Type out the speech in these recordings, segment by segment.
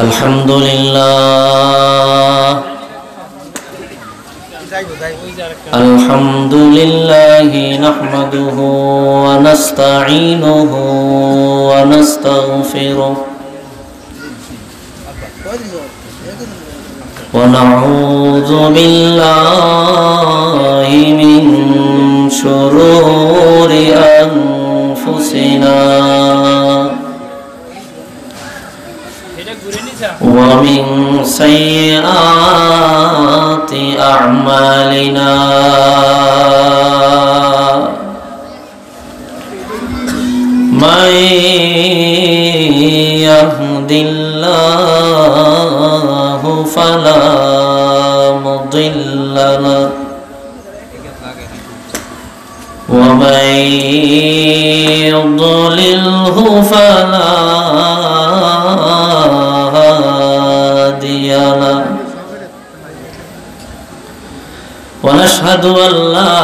الحمد لله. الحمد لله نحمده ونستعينه ونستغفره ونعوذ بالله من شرور أنفسنا ومن سيئات أعمالنا من يهد الله فلا مضل له ومن يضلله فلا هادي له ونشهد أن لا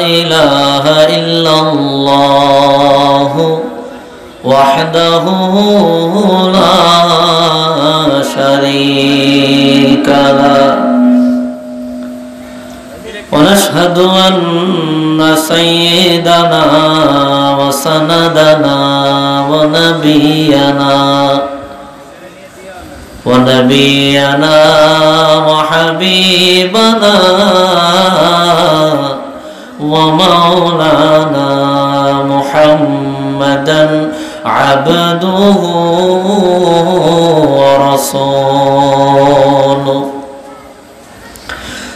إله إلا الله وحده لا شريك له ونشهد أن سيدنا وسندنا ونبينا ونبينا وحبيبنا ومولانا محمدا عبده ورسوله.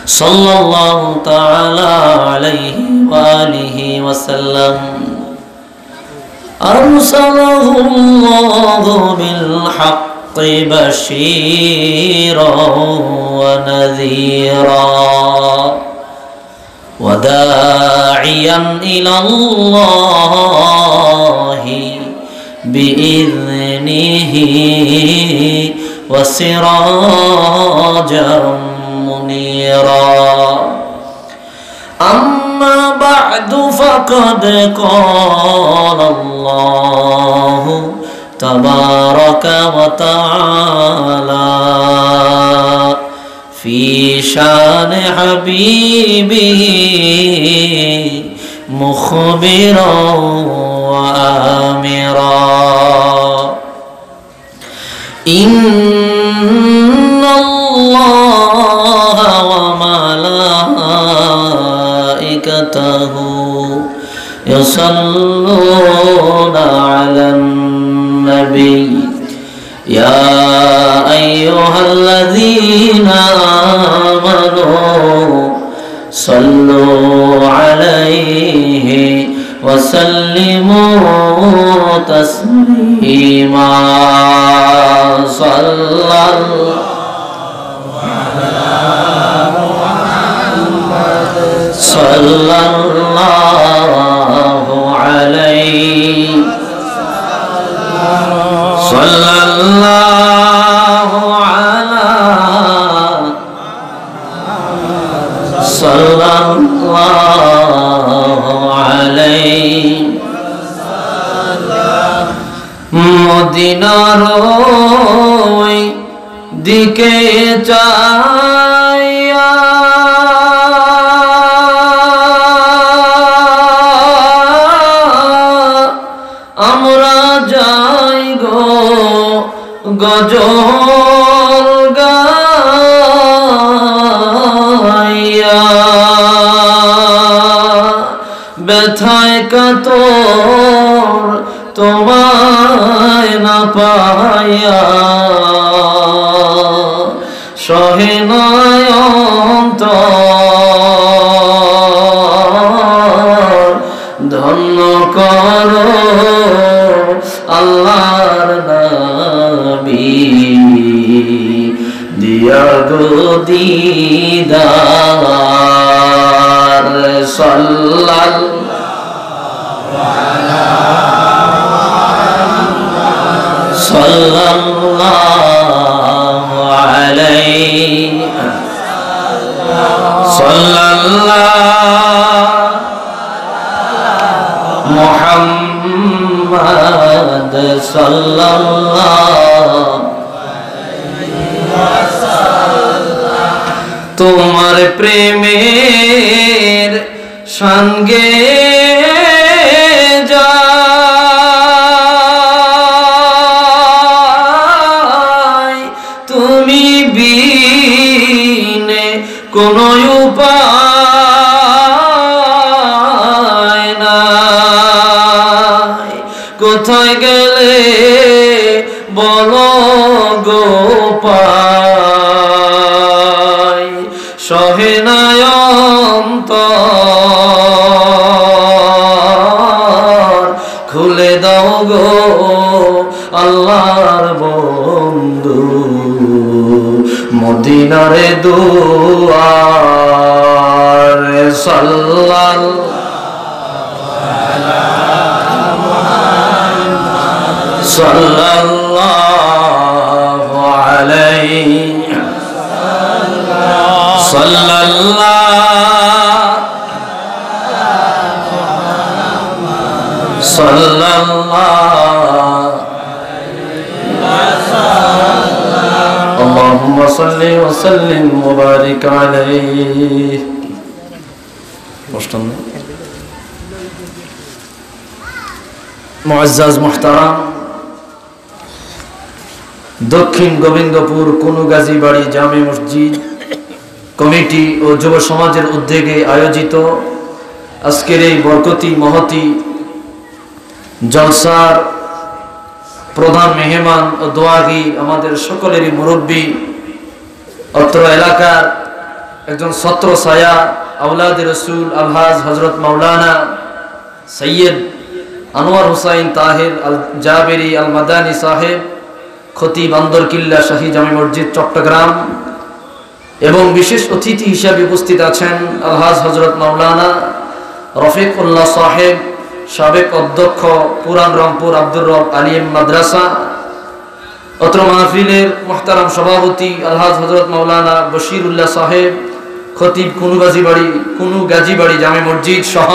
صلى الله تعالى عليه وآله وسلم. أرسله الله بالحق بشيرا ونذيرا وداعيا إلى الله بإذنه وسراجا منيرا أما بعد فقد قال الله تبارك وتعالى في شان حبيبه مخبرا وآمرا إن الله وملائكته يصلون على النبي. يا أيها الذين آمنوا صلوا عليه وسلموا تسليما. صلى الله صلى الله عليه صلى الله على صلى الله عليه মদিনার ওই দিকে চাইয়া গজল গাইয়া। ব্যথায় কাতর তোমায় না পাইয়া। সহে নয় ধন্য কর আল্লাহর নবী দিদার সাল্লাল সাল্লাল্লাহু আলাইহি সাল্লাল্লাহু মুহাম্মদ সাল্লাল্লাহু তোমার প্রেমের সঙ্গে যাই তুমি বিনে কোন উপায় নাই। কোথায় গেলে বলো গোপাই সহেনায়ন্তর খুলে দাও গো আল্লাহর বন্ধু। মদিনারে সাল্লাল সাল্লাল্লাহু আলাইহি اللهم صل وسلم وبارك عليه মুআজ্জাজ মুহতারাম দক্ষিণ গোবিন্দপুর কুনু গাজীবাড়ি জামে মসজিদ কমিটি ও যুব সমাজের উদ্যোগে আয়োজিত আজকের এই বরকতি মহতি জলসার প্রধান মেহমান ও দোয়াগি আমাদের সকলেরই মুরব্বী, অত্র এলাকার একজন ছত্র সায়া আউলাদ রসুল আলহাজ হজরত মাওলানা সৈয়দ আনোয়ার হুসাইন তাহের আল জাবেরি আল মাদানী সাহেব, খতিব আন্দরকিল্লা শাহী জামি মসজিদ, চট্টগ্রাম এবং বিশেষ অতিথি হিসাবে উপস্থিত আছেন আলহাজ হজরত মাওলানা রফিক উল্লাহ সাহেব সাবেক অধ্যক্ষ পুরান রংপুর আব্দুর রব আলিম মাদ্রাসা, অত্র মাহফিলের মোহতারাম সভাপতি আলহাজ হজরত মাওলানা বশির উল্লাহ সাহেব, খতিব কুনু গাজীবাড়ি কুনু গাজীবাড়ি জামে মসজিদ সহ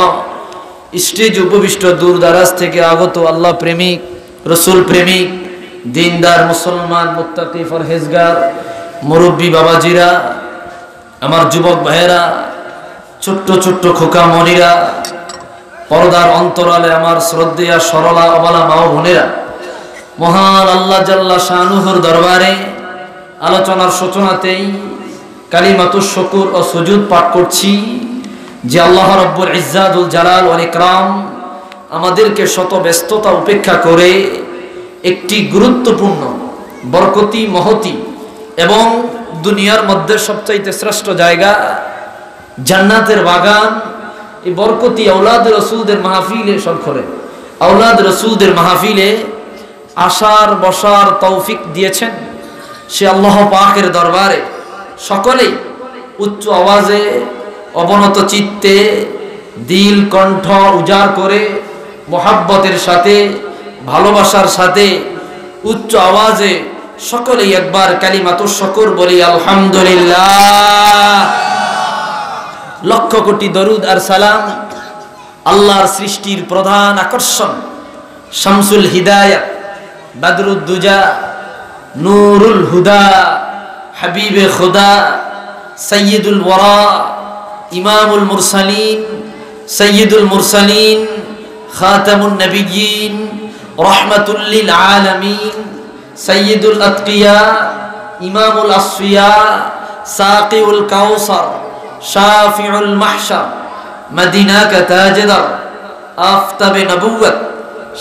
স্টেজ উপবিষ্ট দূর দারাজ থেকে আগত আল্লাহ প্রেমিক, রসুল প্রেমিক, দিনদার মুসলমান মুত্তাকি ফরহেজগার, মুরব্বী বাবাজিরা, আমার যুবক ভাইয়েরা, ছোট্ট ছোট্ট খোকা মনিরা পর্দার অন্তরালে আমার শ্রদ্ধেয়া, সরলা, অবলা মা বোনেরা, মহান আল্লাহ জাল্লা শাহনুহর দরবারে আলোচনার সূচনাতেই কালিমাতুর শকুর ও সুজুদ পাঠ করছি যে আল্লাহ রব্বুল ইজাদুল জালাল ও ইকরাম আমাদেরকে শত ব্যস্ততা উপেক্ষা করে একটি গুরুত্বপূর্ণ, বরকতি, মহতি এবং দুনিয়ার মধ্যে সবচাইতে শ্রেষ্ঠ জায়গা জান্নাতের বাগান এই বরকতি আউলাদ রসুলদের মাহফিলে সব করে। আউলাদ রসুলদের মাহফিলে আসার বসার তৌফিক দিয়েছেন সে আল্লাহ পাকের দরবারে। সকলেই উচ্চ আওয়াজে, অবনত চিত্তে, দিল কণ্ঠ উজাড় করে, মোহাব্বতের সাথে, ভালোবাসার সাথে, উচ্চ আওয়াজে সকলেই একবার কালিমাত শকর বলি, আলহামদুলিল্লাহ। লক্ষ কোটি দরুদ আর সালাম, আল্লাহর সৃষ্টির প্রধান আকর্ষণ, শামসুল হিদায়াত বাদরুদ্দুজা নুরুল হুদা, হাবিবে খুদা সৈয়দুল ওয়ারা, ইমামুল মুরসালিন সৈয়দুল মুরসালিন, খাতামুন নবীন রহমাতুল্লিল আলমিন সৈয়দুল আতকিয়া, ইমামুল আসফিয়া, সাকিউল কাউসার। শাফিউল মাহশার মদিনা কা তাজদার আফতাব নবুয়ত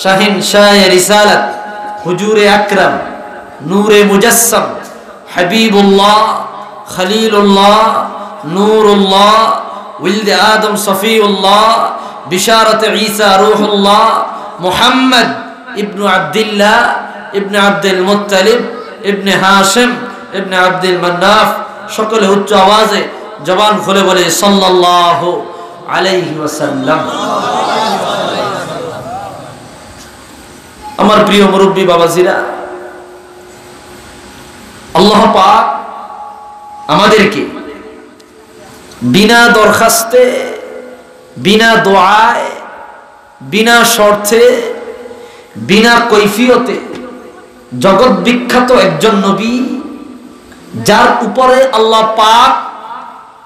শাহিন শাহ রিসালত হুজুর আকরাম নূরে মুজাসসম হাবিবুল্লাহ খলিলুল্লাহ নূরুল্লাহ উলদ আদম সফিউল্লাহ বিশারত ঈসা রূহুল্লাহ মুহাম্মদ ইবনু আব্দুল্লাহ ইবনে আব্দুল মুত্তালিব ইবনে হাশিম ইবনে আব্দুল মান্নাফ সকলে উচ্চ আওয়াজে জবান খুলে বলে, সাল্লাল্লাহু আলাইহি ওয়াসাল্লাম। আমার প্রিয় মুরব্বী বাবাজিরা, আল্লাহ পাক আমাদেরকে বিনা দরখাস্তে, বিনা দোয়ায়, বিনা শর্তে, বিনা কৈফিয়তে জগৎ বিখ্যাত একজন নবী, যার উপরে আল্লাহ পাক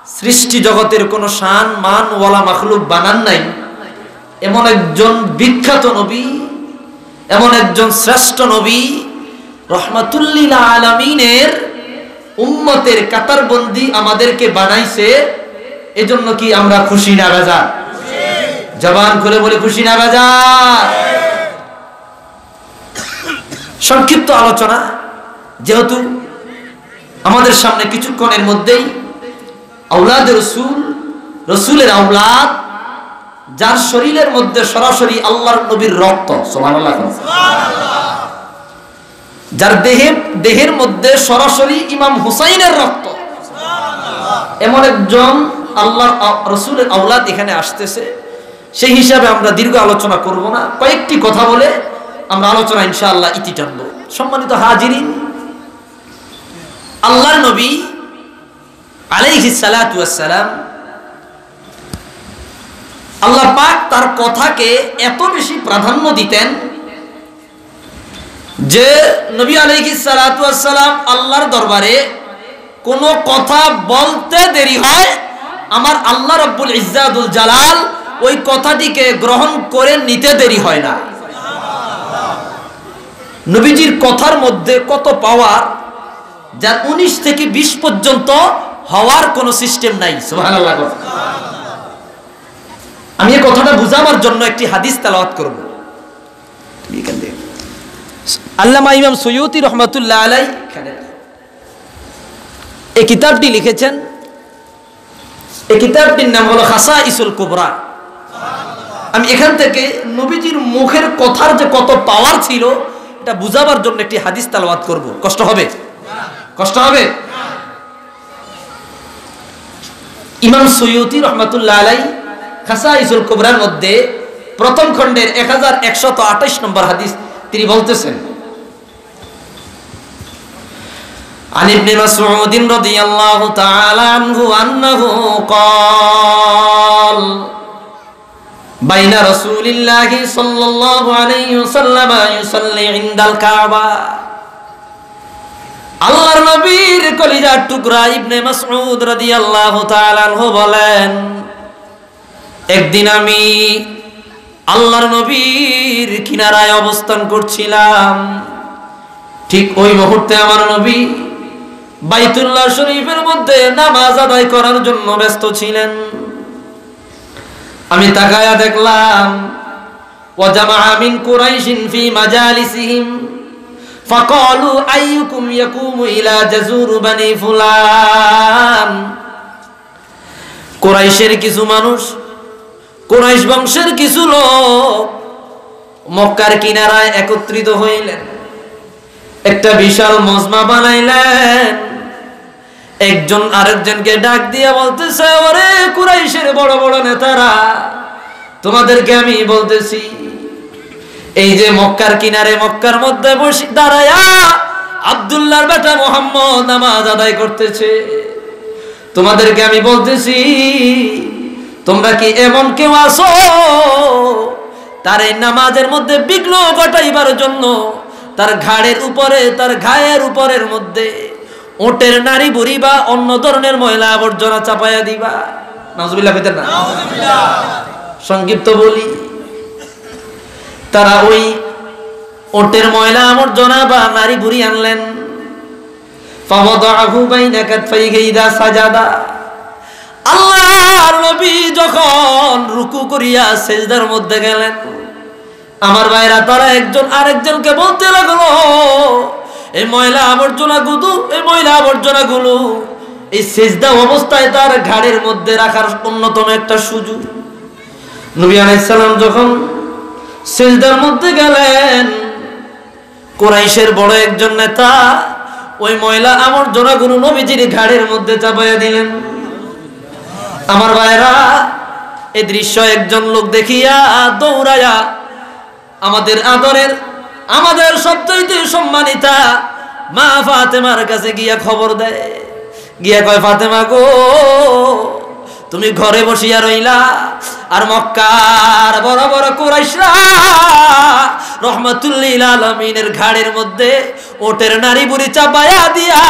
সৃষ্টি জগতের কোনো শান, মান ওয়ালা মাখলুক বানান নাই। এমন একজন বিখ্যাত নবী, এমন একজন শ্রেষ্ঠ নবী রহমাতুল্লিল আলমিনের উম্মতের কাতারবন্দি আমাদেরকে বানাইছে। এজন্য কি আমরা খুশি না রাজা জবান খুলে বলে খুশি না রাজা সংক্ষিপ্ত আলোচনা, যেহেতু আমাদের সামনে কিছুক্ষণের মধ্যেই আউলাদ রসুল, রসুলের আউলাদ যার শরীরের মধ্যে সরাসরি আল্লাহর নবীর রক্ত যার দেহে, দেহের মধ্যে সরাসরি ইমাম হুসাইনের রক্ত। এমন একজন আল্লাহ রসুলের আউলাদ এখানে আসতেছে। সেই হিসাবে আমরা দীর্ঘ আলোচনা করব না। কয়েকটি কথা বলে আমরা আলোচনা ইনশাআল্লাহ ইতি টানব। সম্মানিত হাজিরিন, আল্লাহর নবী আলাইহি সালাম আল্লাহ পাক তার কথাকে এত বেশি প্রাধান্য দিতেন যে নবী আলাইহি সালাম আল্লাহর দরবারে কোনো কথা বলতে দেরি হয়। আমার আল্লাহ রব্বুল ইজাদুল জালাল ওই কথাটিকে গ্রহণ করে নিতে দেরি হয় না। নবীজির কথার মধ্যে কত পাওয়ার, যার উনিশ থেকে বিশ পর্যন্ত হওয়ার কোন সিস্টেম নাই আমি এই কথাটা বুঝাবার জন্য একটি হাদিস তেলাওয়াত করব। আল্লামা ইমাম সৈয়দি রহমতুল্লাহ আলাই এই কিতাবটি লিখেছেন, এই কিতাবটির নাম হলো খাসা ইসুল কুবরা। আমি এখান থেকে নবীজির মুখের কথার যে কত পাওয়ার ছিল, এটা বুঝাবার জন্য একটি হাদিস তালবাদ করব। কষ্ট হবে? কষ্ট হবে? ইমাম সৈয়দি রহমতুল্লাহ আলাই খাসা ইসুল কুবরার মধ্যে প্রথম খণ্ডের এক হাজার একশত আঠাইশ নম্বর হাদিস তিনি বলতেছেন عن ابن مسعود رضي الله تعالى عنه أنه قال بين رسول الله صلى الله عليه وسلم يصلي عند الكعبة আল্লাহর নবীর কলিজার টুকরা ইবনে মাসউদ রাদিয়াল্লাহু তাআলা আনহু বলেন, একদিন আমি আল্লাহর নবীর কিনারায় অবস্থান করছিলাম। ঠিক ওই মুহূর্তে আমার নবী বাইতুল্লাহ শরীফের মধ্যে নামাজ আদায় করার জন্য ব্যস্ত ছিলেন। আমি তাকায়া দেখলাম ওয়াজামা আমিন কুরাইশিন ফি মাজালিসিহিম। ফাকালু আইয়ুকুম ইয়াকুমু ইলা জাজুর বানি ফুলান। কুরাইশের কিছু মানুষ, কুরাইশ বংশের কিছু লোক মক্কার কিনারায় একত্রিত হইলেন। একটা বিশাল মজমা বানাইলেন। একজন আরেকজনকে ডাক দিয়া বলতেছে, ওরে কুরাইশের বড় বড় নেতারা, তোমাদেরকে আমি বলতেছি এই যে মক্কার কিনারে মক্কার মধ্যে বসে দাঁড়ায়া আবদুল্লাহর বেটা মোহাম্মদ নামাজ আদায় করতেছে। তোমাদেরকে আমি বলতেছি তোমরা কি এমন কেউ আসো তার এই নামাজের মধ্যে বিঘ্ন ঘটাইবার জন্য তার ঘাড়ের উপরে তার ঘায়ের উপরের মধ্যে ওটের নারী বুড়ি বা অন্য ধরনের ময়লা আবর্জনা চাপাইয়া দিবা। নাজবিল্লা পেতেন না? সংক্ষিপ্ত বলি। তারা ওই ওটের ময়লা আবর্জনা বা নারী বুড়ি আনলেন। যখন রুকু করিয়া সেজদার মধ্যে গেলেন, আমার তারা একজন এই ময়লা আবর্জনা গুলো এই আবর্জনা গুলো। এই সেজদা অবস্থায় তার ঘাড়ের মধ্যে রাখার অন্যতম একটা সুযোগ। নবী আলাইসাল্লাম যখন সেজদার মধ্যে গেলেন। কোরাইশের বড় একজন নেতা ওই ময়লা আবর্জনা গুলো নবীজির ঘাড়ের মধ্যে চাপাইয়া দিলেন। আমার ভাইরা এই দৃশ্য একজন লোক দেখিয়া দৌড়ায়া আমাদের আদরের, আমাদের সবচেয়ে সম্মানিতা মা ফাতেমার কাছে গিয়া খবর দেয়। গিয়া কয়, ফাতেমা গো তুমি ঘরে বসিয়া রইলা, আর মক্কার বড় বড় কুরাইশরা রহমাতুল্লিল আলমিনের ঘাড়ের মধ্যে ওটের নারী বুড়ি চাপায়া দিয়া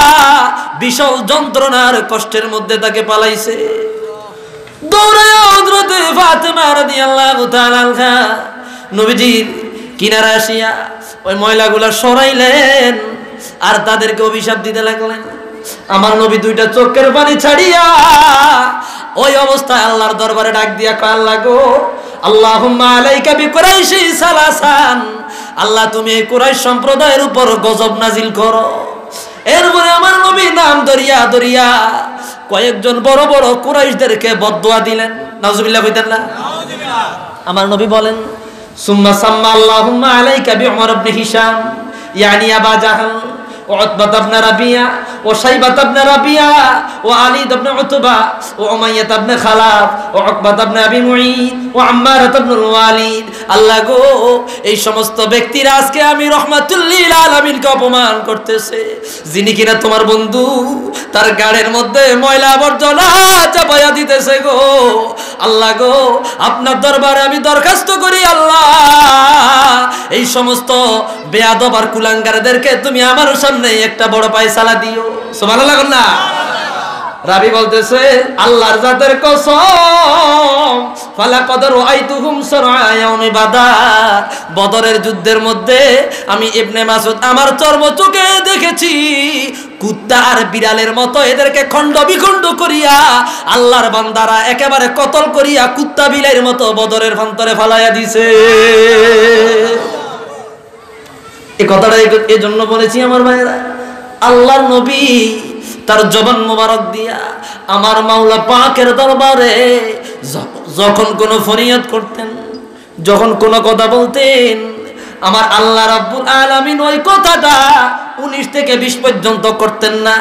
বিশাল যন্ত্রণার কষ্টের মধ্যে তাকে পালাইছে। দৌড়ায় হযরতে ফাতেমা রাদিয়াল্লাহু তাআলা নবীজির কিনারা আসিয়া ওই ময়লাগুলা সরাইলেন আর তাদেরকে অভিশাপ দিতে লাগলেন। আমার নবী দুইটা চোখের পানি ছাড়িয়া ওই অবস্থায় আল্লাহর দরবারে ডাক দিয়া কয়, আল্লাহ গো, আল্লাহুম্মা আলাইকা বিকুরাইশি সালাসান। আল্লাহ, তুমি এই কুরাইশ সম্প্রদায়ের উপর গজব নাজিল করো। এরপরে আমার নবী নাম দরিয়া দরিয়া কয়েকজন বড় বড় কুরাইশদেরকে বদদোয়া দিলেন। নাউজুবিল্লাহ কইতেন না? আমার নবী বলেন, সুম্মা সাম্মা আল্লাহুম্মা আলাইকা বিউমর ইবনে হিশাম। ইয়ানি আবা জাহাল। অপমান করতেছে। যিনি কিনা তোমার বন্ধু, তার গাড়ের মধ্যে ময়লা আবর্জনা চাপাইয়া দিতেছে গো। আল্লাহ গো, আপনার দরবারে আমি দরখাস্ত করি আল্লাহ। এই সমস্ত বেয়াদব আর কুলাঙ্গারদেরকে তুমি আমার সামনে একটা বড় পায়সালা দিও। সুবহানাল্লাহ না। রাবি বলতেছে, আল্লাহর জাতের কসম ফালা কদর আইতুহুম সরায়াউমি বাদার। বদরের যুদ্ধের মধ্যে আমি ইবনে মাসুদ আমার চর্ম চোখে দেখেছি, কুত্তা আর বিড়ালের মতো এদেরকে খণ্ড বিখণ্ড করিয়া আল্লাহর বান্দারা একেবারে কতল করিয়া কুত্তা বিলাইয়ের মতো বদরের ভান্তরে ফালাইয়া দিছে। এই কথাটা এই জন্য বলেছি আমার ভাইরা আল্লাহর নবী তার জবান মোবারক দিয়া আমার মাওলা পাকের দরবারে যখন কোনো ফরিয়াদ করতেন, যখন কোনো কথা বলতেন, আমার আল্লাহ রাব্বুল আলামিন ওই কথাটা উনিশ থেকে বিশ পর্যন্ত করতেন না।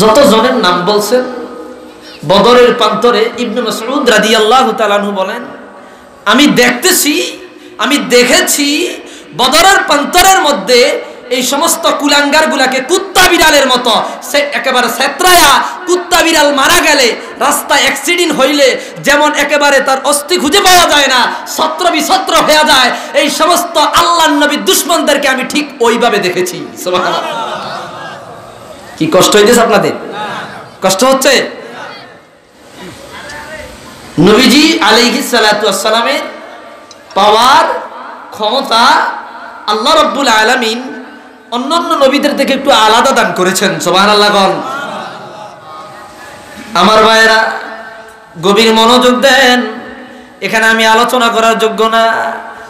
যত জনের নাম বলছেন, বদরের প্রান্তরে ইবনে মাসউদ রাদিয়াল্লাহু তাআলা বলেন, আমি দেখতেছি, আমি দেখেছি বদরের প্রান্তরের মধ্যে এই সমস্ত কুলাঙ্গার গুলাকে কুত্তা বিড়ালের মতো সে একেবারে সেত্রায়া কুত্তা বিড়াল মারা গেলে, রাস্তায় অ্যাক্সিডেন্ট হইলে যেমন একেবারে তার অস্থি খুঁজে পাওয়া যায় না, ছত্র বিছত্র হয়ে যায়, এই সমস্ত আল্লাহ নবী দুশ্মনদেরকে আমি ঠিক ওইভাবে দেখেছি। কি কষ্ট হইতেছে আপনাদের? কষ্ট হচ্ছে? নবীজি আলাইহি সালাতু আসসালামের পাওয়ার ক্ষমতা আল্লাহ রব্বুল আলামিন অন্যান্য নবীদের থেকে একটু আলাদা দান করেছেন সোবাহ আল্লাহ আমার ভাইয়েরা, গভীর মনোযোগ দেন। এখানে আমি আলোচনা করার যোগ্য না,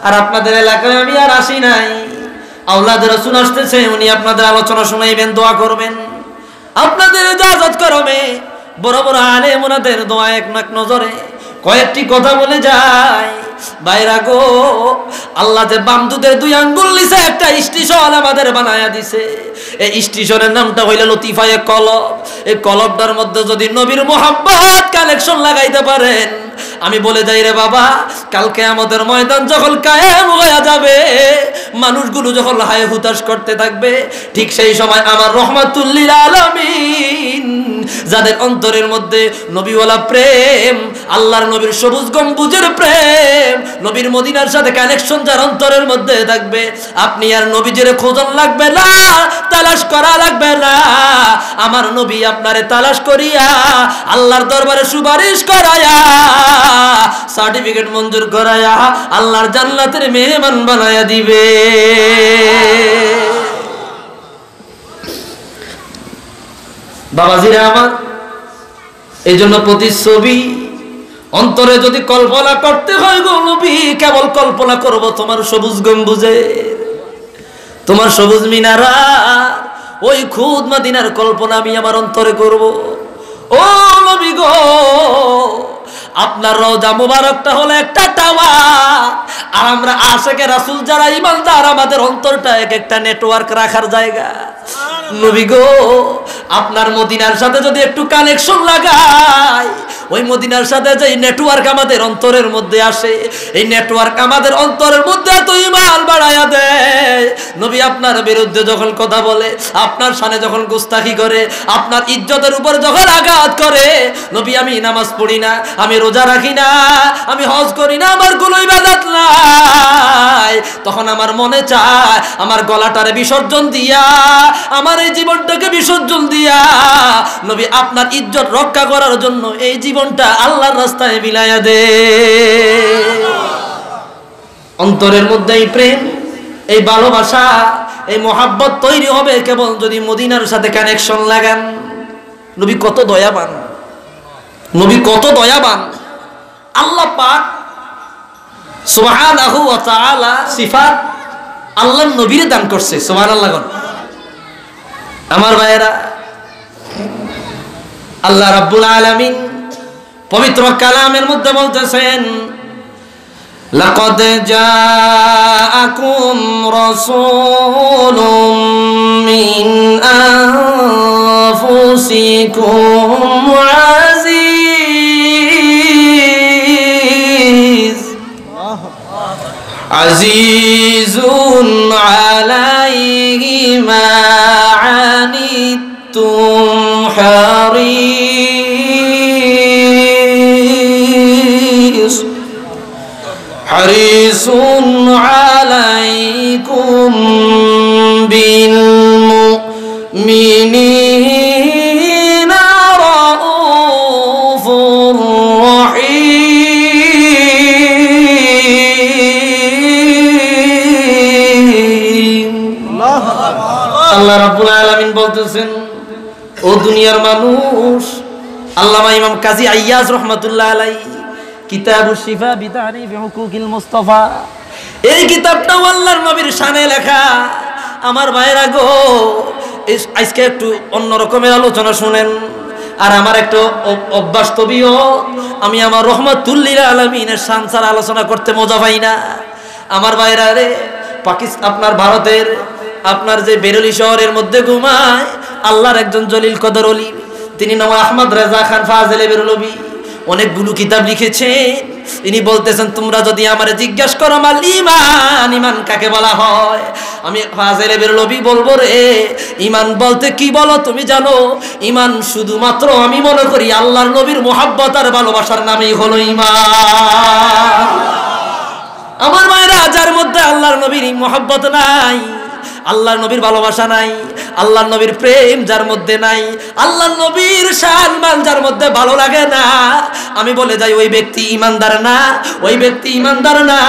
আর আপনাদের এলাকায় আমি আর আসি নাই। আল্লাহদের রসুন আসতেছে, উনি আপনাদের আলোচনা শুনাইবেন, দোয়া করবেন। আপনাদের ইজাজত করবে, বড় বড় আলে মোনাদের দোয়া এক নাক নজরে। কয়েকটি কথা বলে যায়। বাইরা গো, আল্লাহ যে বামদুদের দুই আঙ্গুল নিছে, একটা স্টেশন আমাদের বানায়া দিছে। এই স্টেশনের নামটা হইল লতিফায়ে কলব। এই কলবটার মধ্যে যদি নবীর মোহাম্মত কালেকশন লাগাইতে পারেন আমি বলে যাই রে বাবা কালকে আমাদের ময়দান যখন কায়েম হয়ে যাবে, মানুষগুলো যখন হায় হুতাশ করতে থাকবে, ঠিক সেই সময় আমার রহমাতুল্লিল আলামিন, যাদের অন্তরের মধ্যে নবীওয়ালা প্রেম, আল্লাহর নবীর সবুজ গম্বুজের প্রেম, নবীর মদিনার সাথে কানেকশন যার অন্তরের মধ্যে থাকবে, আপনি আর নবী নবীজের খোঁজন লাগবে না, তালাশ করা লাগবে না। আমার নবী আপনারে তালাশ করিয়া, আল্লাহর দরবারে সুপারিশ করায়া সার্টিফিকেট মঞ্জুর করায়া আল্লাহর জান্নাতের মেহমান বানায়া দিবে। বাবাজিরা আমার এই জন্য প্রতিচ্ছবি অন্তরে যদি কল্পনা করতে হয় গো নবী, কেবল কল্পনা করব তোমার সবুজ গম্বুজে। তোমার সবুজ মিনারা, ওই খুদ মাদিনার কল্পনা আমি আমার অন্তরে করব। ও নবী গো আপনার রোজা মুবারকটা হলো একটা টাওয়ার। আর আমরা আশেকে রাসুল যারা ইমানদার আমাদের অন্তরটা এক একটা নেটওয়ার্ক রাখার জায়গা। নবী গো আপনার মদিনার সাথে যদি একটু কানেকশন লাগাই ওই মদিনার সাথে যে নেটওয়ার্ক আমাদের অন্তরের মধ্যে আসে এই নেটওয়ার্ক আমাদের অন্তরের মধ্যে এত ইমান বাড়াইয়া দেয়। নবী আপনার বিরুদ্ধে যখন কথা বলে আপনার সামনে যখন গুস্তাখি করে আপনার ইজ্জতের উপর যখন আঘাত করে নবী আমি নামাজ পড়ি না আমি রোজা রাখি না, আমি হজ করি না, আমার কোনো ইবাদত নাই। তখন আমার মনে চায়, আমার গলাটারে বিসর্জন দিয়া, আমার এই জীবনটাকে বিসর্জন দিয়া, নবী আপনার ইজ্জত রক্ষা করার জন্য এই জীবনটা আল্লাহর রাস্তায় বিলাইয়া দে। অন্তরের মধ্যে এই প্রেম, এই ভালোবাসা, এই মোহাব্বত তৈরি হবে কেবল যদি মদিনার সাথে কানেকশন লাগান। নবী কত দয়াবান। নবী কত দয়াবান আল্লাহ পাক সুবহানাহু ওয়া তাআলা সিফাত আল্লাহর নবীরে দান করছে সুবহানাল্লাহ গণ আমার ভাইয়েরা আল্লাহ রাব্বুল আলামিন পবিত্র কালামের মধ্যে বলতেছেন لقد جاءكم رسول من أنفسكم عزيز عليه ما عنتم حريص. حريص عليكم بالمؤمنين. আলামিন বলতেছেন, ও দুনিয়ার মানুষ, আল্লামা ইমাম কাজী আইয়াজ রহমাতুল্লাহ আলাই কিতাবু শিফা বিতারিফ হুকুকিল মুস্তাফা। এই কিতাবটাও আল্লাহর নবীর শানে লেখা। আমার ভাইরা গো আজকে একটু অন্য রকমের আলোচনা শুনেন। আর আমার একটা অভ্যাস তবিও আমি আমার রহমাতুল্লিল আলমিনের সানসার আলোচনা করতে মজা পাই না। আমার ভাইরা রে পাকিস্তান, আপনার ভারতের, আপনার যে বেরলি শহরের মধ্যে ঘুমায়, আল্লাহর একজন জলিল কদর অলি। তিনি নাম আহমদ রাজা খান ফাজেলে বেরলবি। অনেকগুলো কিতাব লিখেছেন তিনি বলতেছেন, তোমরা যদি আমার জিজ্ঞাসা করো, আমার ইমান ইমান কাকে বলা হয়? আমি ফাজেলে বেরলবি বলব রে ইমান বলতে কি বলো তুমি জানো? ইমান শুধুমাত্র আমি মনে করি, আল্লাহর নবীর মোহাব্বত আর ভালোবাসার নামেই হলো ইমান আমার মায়েরা যার মধ্যে আল্লাহর নবীর মহব্বত নাই আল্লাহর নবীর ভালোবাসা নাই আল্লাহর নবীর প্রেম যার মধ্যে নাই, আল্লাহর নবীর সম্মান যার মধ্যে ভালো লাগে না। আমি বলে যাই, ওই ব্যক্তি ইমানদার না, ওই ব্যক্তি ইমানদার না।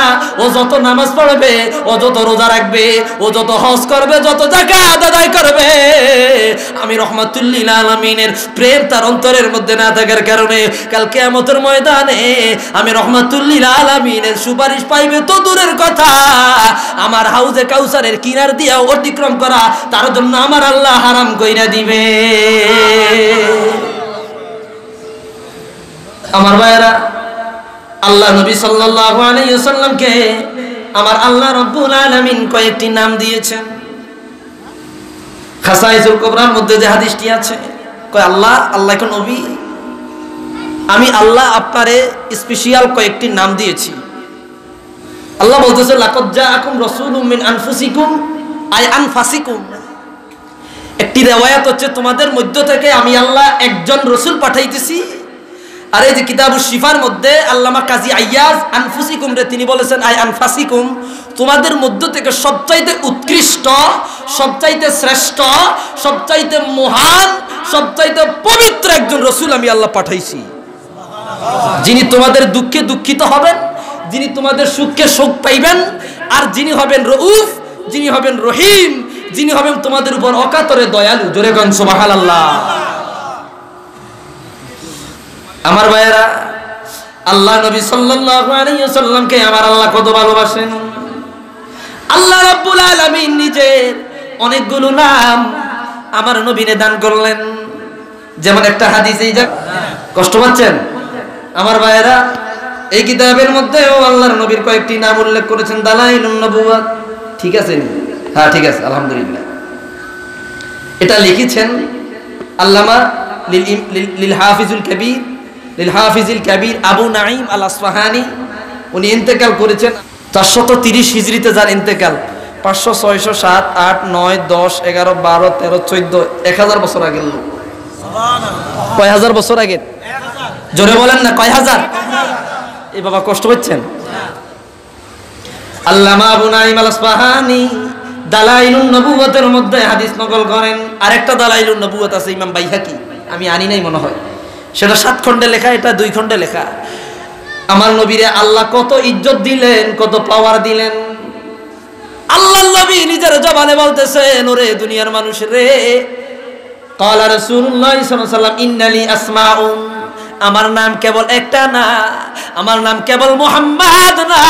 ও যত নামাজ পড়বে, ও যত রোজা রাখবে, ও যত হজ করবে, যত জাকাত আদায় করবে, আমি রহমাতুল্লিল আলমিনের প্রেম তার অন্তরের মধ্যে না থাকার কারণে কাল কেয়ামতের ময়দানে আমি রহমাতুল্লিল আলমিনের সুপারিশ পাইবে তো দূরের কথা। আমার হাউজে কাউসারের কিনার দিয়া অতিক্রম করা তার জন্য আমার আল্লাহ হারাম কইরা দিবে। আমার ভাইয়েরা, আল্লাহ নবী সাল্লাল্লাহু আলাইহি ওয়াসাল্লামকে আমার আল্লাহ রাব্বুল আলামিন কয়েকটি নাম দিয়েছেন। খাসাইজুল কোবরার মধ্যে যে হাদিসটি আছে, কয় আল্লাহ আল্লাহ কোন নবী। আমি আল্লাহ আপনারে স্পেশাল কয়েকটি নাম দিয়েছি। আল্লাহ বলতেছে, লাকদ জাআকুম রাসূলুম মিন আনফুসিকুম, আই আনফাসিকুম। একটি রেওয়ায়াত হচ্ছে তোমাদের মধ্য থেকে আমি আল্লাহ একজন রসুল পাঠাইতেছি। আর এই যে কিতাবুল শিফার মধ্যে আল্লামা কাজী আইয়াজ আনফুসিকুম রে, তিনি বলেছেন, আই আনফাসিকুম, তোমাদের মধ্য থেকে সবচাইতে উৎকৃষ্ট, সবচাইতে শ্রেষ্ঠ, সবচাইতে মহান, সবচাইতে পবিত্র একজন রসুল আমি আল্লাহ পাঠাইছি। যিনি তোমাদের দুঃখে দুঃখিত হবেন, যিনি তোমাদের সুখকে সুখ পাইবেন, আর যিনি হবেন রউফ, যিনি হবেন রহিম যিনি হবেন তোমাদের উপর অকাতরে দয়ালু। জোরে গন সুবহান আল্লাহ আমার ভাইয়েরা, আল্লাহ নবী ওয়াসাল্লামকে আমার আল্লাহ কত ভালোবাসেন। আল্লাহ রাব্বুল আলামিন নিজের অনেকগুলো নাম আমার নবীরে দান করলেন। যেমন একটা হাদিস, এই যা, কষ্ট পাচ্ছেন? আমার ভাইয়েরা, এই কিতাবের মধ্যেও আল্লাহর নবীর কয়েকটি নাম উল্লেখ করেছেন দালাইলুন নবুয়াত ঠিক আছে? নি? হ্যাঁ ঠিক আছে, আলহামদুলিল্লাহ। এটা লিখেছেন আল্লামা লিল হাফিজুল কবির। লিল হাফিজিল কাবির আবু নাইম আল আসফাহানি উনি ইন্তেকাল করেছেন চারশত তিরিশ হিজড়িতে যার ইন্তেকাল। পাঁচশো ছয়শো সাত, আট, নয়, দশ, এগারো, বারো, তেরো, চোদ্দ, এক হাজার বছর লোক। কয় হাজার বছর আগে জোরে বলেন না, কয় হাজার? এই বাবা কষ্ট হচ্ছেন আল্লামা আবু নাইম আল আসফাহানি দালাইলুন নবুয়তের মধ্যে হাদিস নকল করেন। আরেকটা দালাইলুন নবুয়ত আছে ইমাম বাইহাকি। আমি আনি নাই মনে হয়। সেটা সাত খণ্ডে লেখা, এটা দুই খণ্ডে লেখা। আমার নবীরে আল্লাহ কত ইজ্জত দিলেন, কত পাওয়ার দিলেন। আল্লাহ নবী নিজের জবানে বলতেছেন, ওরে দুনিয়ার মানুষ রে। কালা রাসূলুল্লাহ সাল্লাল্লাহু ইন্নালি আসমাউন। আমার নাম কেবল একটা না, আমার নাম কেবল মোহাম্মদ না,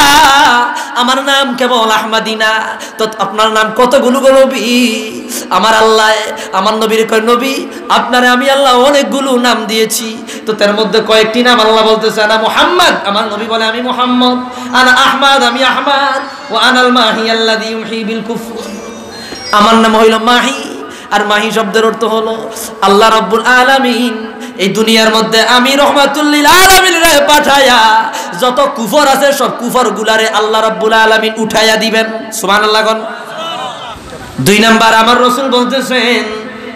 আমার নাম কেবল আহমাদি না। তো আপনার নাম কতগুলো গো নবী? আমার আল্লাহ, আমার নবীর কয় নবী, আপনারে আমি আল্লাহ অনেকগুলো নাম দিয়েছি। তো তার মধ্যে কয়েকটি নাম আল্লাহ বলতেছে, আনা মোহাম্মদ, আমার নবী বলে আমি মোহাম্মদ। আনা আহমাদ, আমি আহমাদ। ও আনাল মাহি আল্লাযী ইউহি বিল কুফর। আমার নাম হইল মাহি, আর মাহি শব্দের অর্থ হলো আল্লাহ রব্বুল আলামিন। এই দুনিয়ার মধ্যে আমি রহমাতুল্লিল আলামিন রে পাঠায়া যত কুফর আছে সব কুফর গুলারে আল্লাহ রব্বুল আলামিন উঠাইয়া দিবেন। সুমান আল্লাহ দুই নাম্বার, আমার রসুল বলতেছেন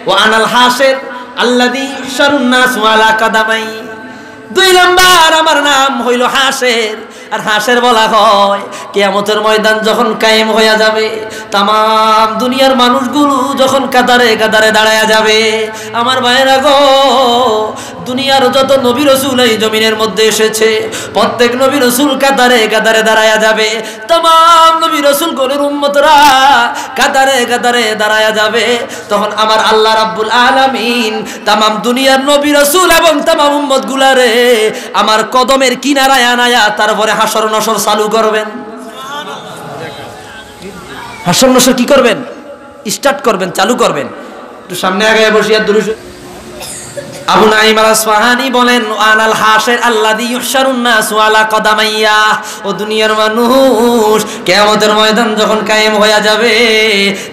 ও আনাল হাসের আল্লাদি ইহশারুন নাস ওয়ালা কাদামাই দুই নাম্বার, আমার নাম হইল হাসের আর হাসের বলা হয়, কেয়ামতের ময়দান যখন কায়েম হইয়া যাবে তাম দুনিয়ার মানুষগুলো যখন কাতারে কাতারে দাঁড়ায়া যাবে, আমার ভাইয়েরা গো, দুনিয়ার যত নবী রসুল এই জমিনের মধ্যে এসেছে, প্রত্যেক নবী রসুল কাতারে কাতারে দাঁড়ায়া যাবে তাম নবী রসুল গণের উম্মতরা কাতারে কাতারে দাঁড়ায়া যাবে। তখন আমার আল্লাহ রাব্বুল আলামিন তাম দুনিয়ার নবী রসুল এবং তাম উম্মত গুলারে আমার কদমের কিনারায় আনায়া তারপরে হাসর নসর চালু করবেন। হাসর নসর কি করবেন? স্টার্ট করবেন, চালু করবেন। একটু সামনে আগে বসিয়া দুরুস আবু নাইম আল আসফাহানি বলেন আনাল হাসের আল্লাদি ইহশারুন নাস ওয়ালা কদামাইয়া। ও দুনিয়ার মানুষ, কিয়ামতের ময়দান যখন কায়েম হয়ে যাবে,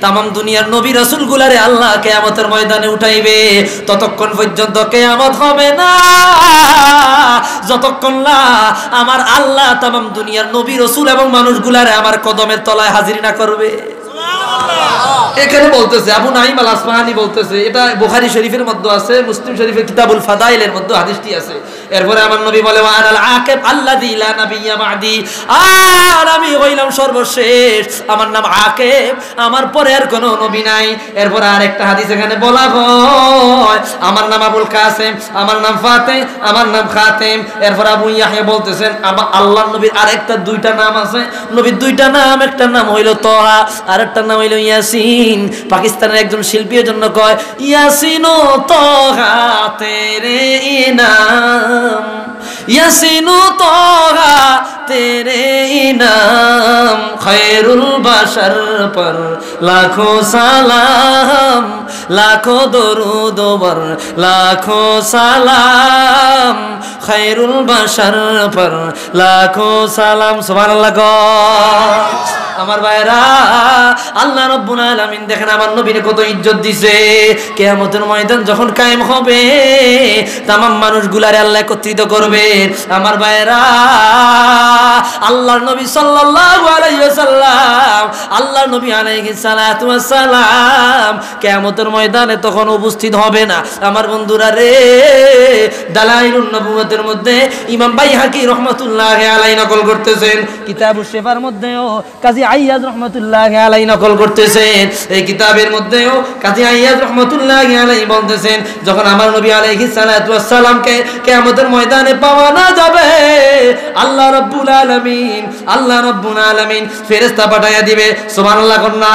তামাম দুনিয়ার নবী রাসূল গুলারে আল্লাহ কিয়ামতের ময়দানে উঠাইবে। ততক্ষণ পর্যন্ত কিয়ামত হবে না। যতক্ষণ না আমার আল্লাহ তামাম দুনিয়ার নবী, রাসূল এবং মানুষগুলারে আমার কদমের তলায় হাজির না করবে। এখানে বলতেছে, আবু নাইম আল আসমাহানি বলতেছে, এটা বোখারি শরীফের মধ্যে আছে, মুসলিম শরীফের কিতাবুল ফাদাইলের মধ্যে হাদিসটি আছে। এরপরে আমার নবী বলে আর আমি হইলাম সর্বশেষ। আমার নাম আকিব, আমার পরে আর কোনো নবী নাই। এরপরে আরেকটা হাদিস এখানে বলা হয়, আমার নাম আবুল কাসেম, আমার নাম ফাতে আমার নাম খাতেম। এরপর আবু ইয়াহয়া বলতেছেন আমার আল্লাহর নবীর আরেকটা দুইটা নাম আছে। নবীর দুইটা নাম, একটা নাম হইল তহা, আরেকটা নাম হইল ইয়াসিন। পাকিস্তানের একজন শিল্পীর জন্য কয়, ইয়াসিনো তহা তেরে ইনাম ইয়াসিনো তহা, তেরে ইনাম, খৈরুল বাশার পর, লাখো সালাম, লাখো দরুদ বর, লাখো সালাম, খৈরুল বাশার পর, লাখো সালাম, সুবহানাল্লাহ আমার ভাইরা আল্লাহ রব্বুল আলামিন দেখেন আমার নবীর কত ইজ্জত দিছে। কিয়ামতের ময়দান যখন কায়েম হবে তাম মানুষগুলারে আল্লাহ একত্রিত করবে। আমার ভাইরা আল্লাহর নবী সাল্লাল্লাহু আলাইহি ওয়াসাল্লাম, আল্লাহর নবী আলাইহি সালাতু ওয়াসালাম কিয়ামতের ময়দানে তখন উপস্থিত হবে না। আমার বন্ধুরা রে, দালাইলুন নবুয়তের মধ্যে ইমাম বাইহাকি রহমাতুল্লাহ আলাই নকল করতেছেন কিতাবুশ শিফার মধ্যেও কাজী আইয়াজ রহমতুল্লাহ আলাই নকল করতেছেন, এই কিতাবের মধ্যেও কাজী আইয়াজ রহমতুল্লাহ আলাই বলতেছেন, যখন আমার নবী আলাইহিস সালাতু ওয়াসসালামকে কিয়ামতের ময়দানে পাওয়া না যাবে। আল্লাহ রব্বুল আলামিন আল্লাহ রব্বুল আলামিন ফেরেশতা পাঠাইয়া দিবে। সুবহানাল্লাহ কন্না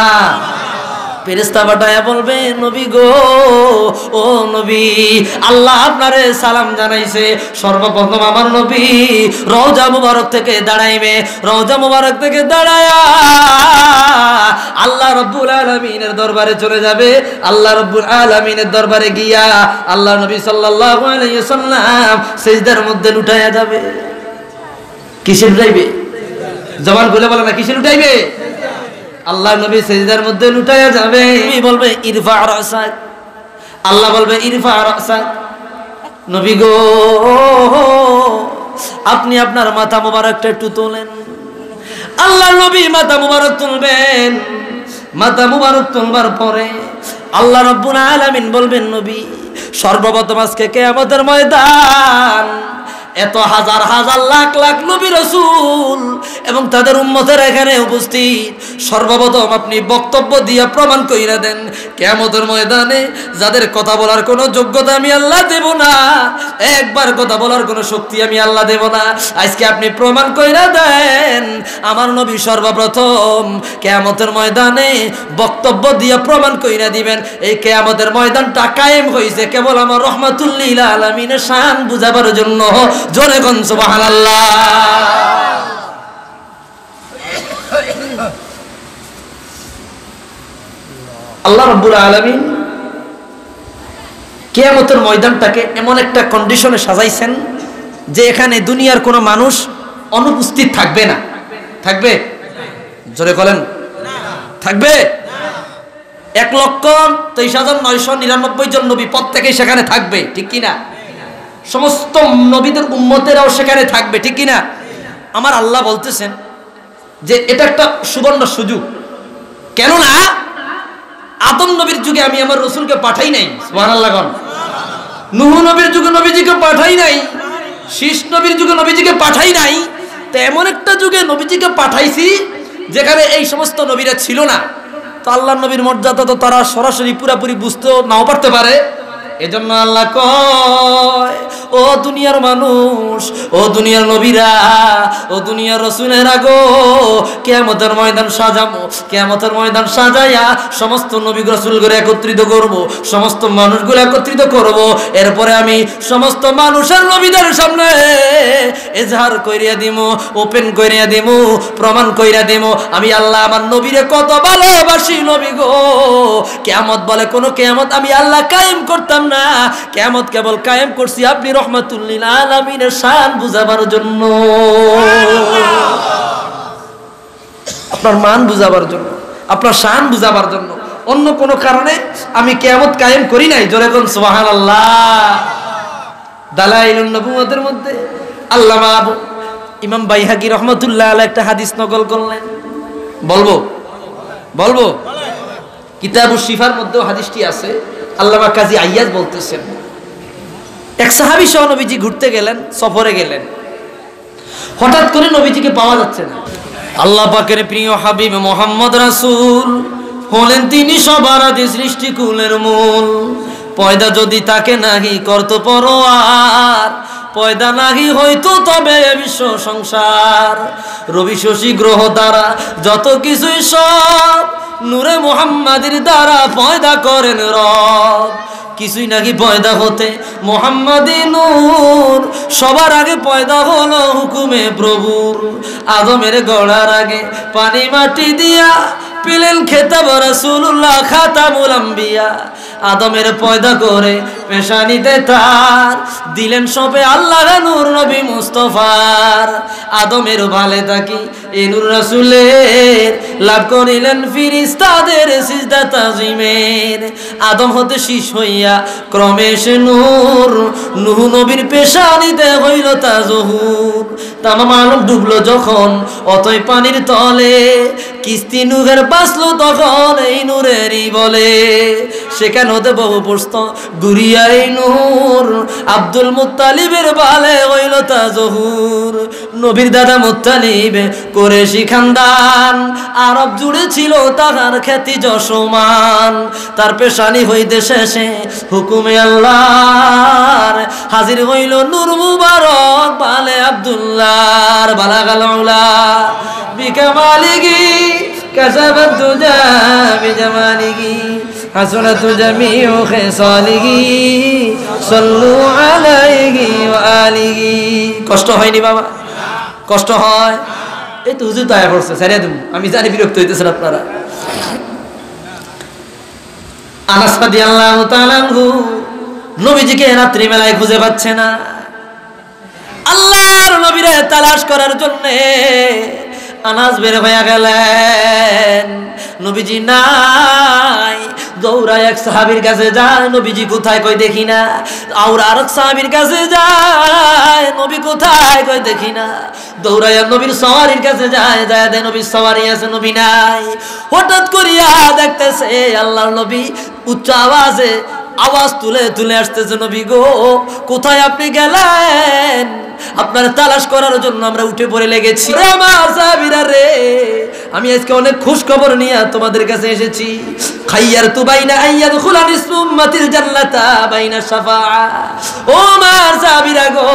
ফেরেস্তা পাঠায়া বলবে, নবী গো, ও নবী, আল্লাহ আপনারে সালাম জানাইছে। সর্বপ্রথম আমার নবী রওজা মুবারক থেকে দাঁড়াইবে। রওজা মুবারক থেকে দাঁড়ায়া আল্লাহ রব্বুল আলমিনের দরবারে চলে যাবে। আল্লাহ রব্বুল আলমিনের দরবারে গিয়া আল্লাহ নবী আলাইহি সাল্লাম সেজদার মধ্যে লুটাইয়া যাবে। কিসে লুটাইবে? জবান বলে বলে না কিসে লুটাইবে? আল্লাহ নবী সেজদার মধ্যে লুটাইয়া যাবে। বলবে ইরফা রাসাক আল্লাহ বলবে ইরফা রাসাক নবী গো আপনি আপনার মাথা মোবারকটা একটু তোলেন। আল্লাহ নবী মাথা মুবারক তুলবেন। মাথা মুবারক তুলবার পরে আল্লাহ রব্বুল আলামিন বলবেন নবী সর্বপ্রথম আজকে কেয়ামতের ময়দান এত হাজার হাজার লাখ লাখ নবী রসুল এবং তাদের উন্মতের এখানে উপস্থিত। সর্বপ্রথম আপনি বক্তব্য দিয়ে প্রমাণ কইরা দেন। কেমতের ময়দানে যাদের কথা বলার কোনো যোগ্যতা আমি আল্লাহ দেব না, একবার কথা বলার কোনো শক্তি আমি আল্লাহ দেব না। আজকে আপনি প্রমাণ কইরা দেন আমার নবী সর্বপ্রথম কেয়ামতের ময়দানে বক্তব্য দিয়ে প্রমাণ কইরা দিবেন, এই কেয়ামতের ময়দানটা কায়েম হয়েছে কেবল আমার রহমাতুল্লিল আলমিনের শান বুঝাবার জন্য। জোরে গন সুবহানাল্লাহ। আল্লাহ রব্বুল আলমিন কেয়ামতের ময়দানটাকে এমন একটা কন্ডিশনে সাজাইছেন যে এখানে দুনিয়ার কোনো মানুষ অনুপস্থিত থাকবে না। থাকবে? জোরে বলেন। থাকবে? এক লক্ষ তেইশ হাজার নয়শো নিরানব্বই জন নবী প্রত্যেকেই সেখানে থাকবে, ঠিক কিনা? সমস্ত নবীদের উম্মতেরাও সেখানে থাকবে, ঠিক কিনা? আমার আল্লাহ বলতেছেন যে এটা একটা সুবর্ণ সুযোগ। কেননা আদম নবীর যুগে আমি আমার রসুলকে পাঠাই নাই, সুবহানাল্লাহ নুহ নবীর যুগে নবীজিকে পাঠাই নাই, শীষ নবীর যুগে নবীজিকে পাঠাই নাই তো এমন একটা যুগে নবীজিকে পাঠাইছি, যেখানে এই সমস্ত নবীরা ছিল না। তো আল্লাহ নবীর মর্যাদা তো তারা সরাসরি পুরাপুরি বুঝতেও নাও পারতে পারে। এজন্য আল্লাহ কয়, ও দুনিয়ার মানুষ, ও দুনিয়ার নবীরা, ও দুনিয়ার রসুলের আগো কেয়ামতের ময়দান সাজাবো কেয়ামতের ময়দান সাজাইয়া সমস্ত নবী রসুল রসুলগুলো একত্রিত করব, সমস্ত মানুষগুলো একত্রিত করব। এরপরে আমি সমস্ত মানুষের নবীদের সামনে এজাহার কইরিয়া দিব ওপেন কইরিয়া দিব প্রমাণ কইরা দিব আমি আল্লাহ আমার নবীরে কত ভালোবাসি নবী গো। কেয়ামত বলে কোনো কেয়ামত আমি আল্লাহ কায়েম করতাম না। কেমত কেবল কায়েম করছি আপনি রহমাতুল্লিল আলমিনের শান বুঝাবার জন্য। আপনার মান বুঝাবার জন্য, আপনার শান বুঝাবার জন্য। অন্য কোনো কারণে আমি কেমত কায়েম করি নাই, জোরে সোহান আল্লাহ দালাইল নবুমতের মধ্যে আল্লাহ আবু, ইমাম বাইহাকি রহমতুল্লাহ আল্লাহ একটা হাদিস নকল করলেন। বলব? বলব? কিতাবু শিফার মধ্যেও হাদিসটি আছে। আল্লামা কাজী আইয়াজ বলতেছেন, এক সাহাবি সহ নবীজি ঘুরতে গেলেন, সফরে গেলেন। হঠাৎ করে নবীজিকে পাওয়া যাচ্ছে না। আল্লাহ পাকের প্রিয় হাবিব মোহাম্মদ রাসুল হলেন তিনি সবার আদি সৃষ্টিকুলের মূল। পয়দা যদি তাকে নাহি করতো পরোয়ার, পয়দা নাহি হইতো তবে বিশ্ব সংসার। রবি শশী গ্রহ দ্বারা যত কিছুই সব নূরে মোহাম্মাদের দ্বারা পয়দা করেন রব। কিছুই নাকি পয়দা হতে? মোহাম্মদী নূর, সবার আগে পয়দা হলো হুকুমে প্রভুর। আদমের গড়ার আগে পানি মাটি দিয়া পেলেন খেতাব রাসূলুল্লাহ খাতামুল আম্বিয়া। আদমের পয়দা করে পেশানিতে তার। দিলেন সবে আল্লাহ নূর নবী মুস্তফার। আদমের ভালে থাকি এ নূর রাসূলের। লাভ করিলেন ফিরিস্তাদের সিজদা তাজিমের। আদম হতে শীষ হইয়া ক্রমে সে নূর। নুহ নবীর পেশানিতে হইল তা জহুর। তামাম আলম ডুবলো যখন অতই পানির তলে কিস্তি নুহের বাঁচলো তখন এই নূরেরই বলে। সেখানে হতে বহু প্রশ্ন? গুরিয়াই নূর। আব্দুল মুত্তালিবের বালে হইল তা জহুর। নবীর দাদা মুত্তালিব করে শিখানদান আরব জুড়ে ছিল তাহার খ্যাতি যশমান। তার পেশানি হইতে শেষে হুকুমে আল্লাহর। হাজির হইল নূর মুবারক বালে আব্দুল্লাহর বালা গালা বিকামালিগি কাসাবাত তুজা বিজামালিগি হাসনাতু জামিউ খিসালিহি সাল্লু আলাইহি ওয়া কষ্ট হয়নি বাবা? কষ্ট হয়? এই তো হুজুর দয়া করছে সারিয়া তুমি আমি জানি বিরক্ত হইতেছেন আপনারা। আনাস রাদিয়াল্লাহু তাআলা নবীজিকে রাত্রি বেলায় খুঁজে পাচ্ছে না। আল্লাহর নবীরে তালাশ করার জন্য আনাস বের হয়ে গেলেন। নবীজি নাই। দৌড়ায় এক সাহাবির কাছে যায়, নবীজি কোথায় কই দেখি না। আর আরেক সাহাবির কাছে যায়, নবী কোথায় কই দেখি না। দৌড়াইয়া নবীর সওয়ারির কাছে যায় যায় দে নবীর সওয়ারি আছে, নবী নাই। হঠাৎ করিয়া দেখতেছে আল্লাহর নবী উচ্চ আওয়াজে আওয়াজ তুলে তুলে আসতেছে নবী গো কোথায় আপনি গেলেন? আপনার তালাশ করার জন্য আমরা উঠে পড়ে লেগেছি। রে আমি আজকে অনেক খুশ খবর নিয়ে তোমাদের কাছে এসেছি। খাইয়ার তু বাইনা খুলান জান্নাতা বাইনা শাফা। ও আমার সাহাবীরা গো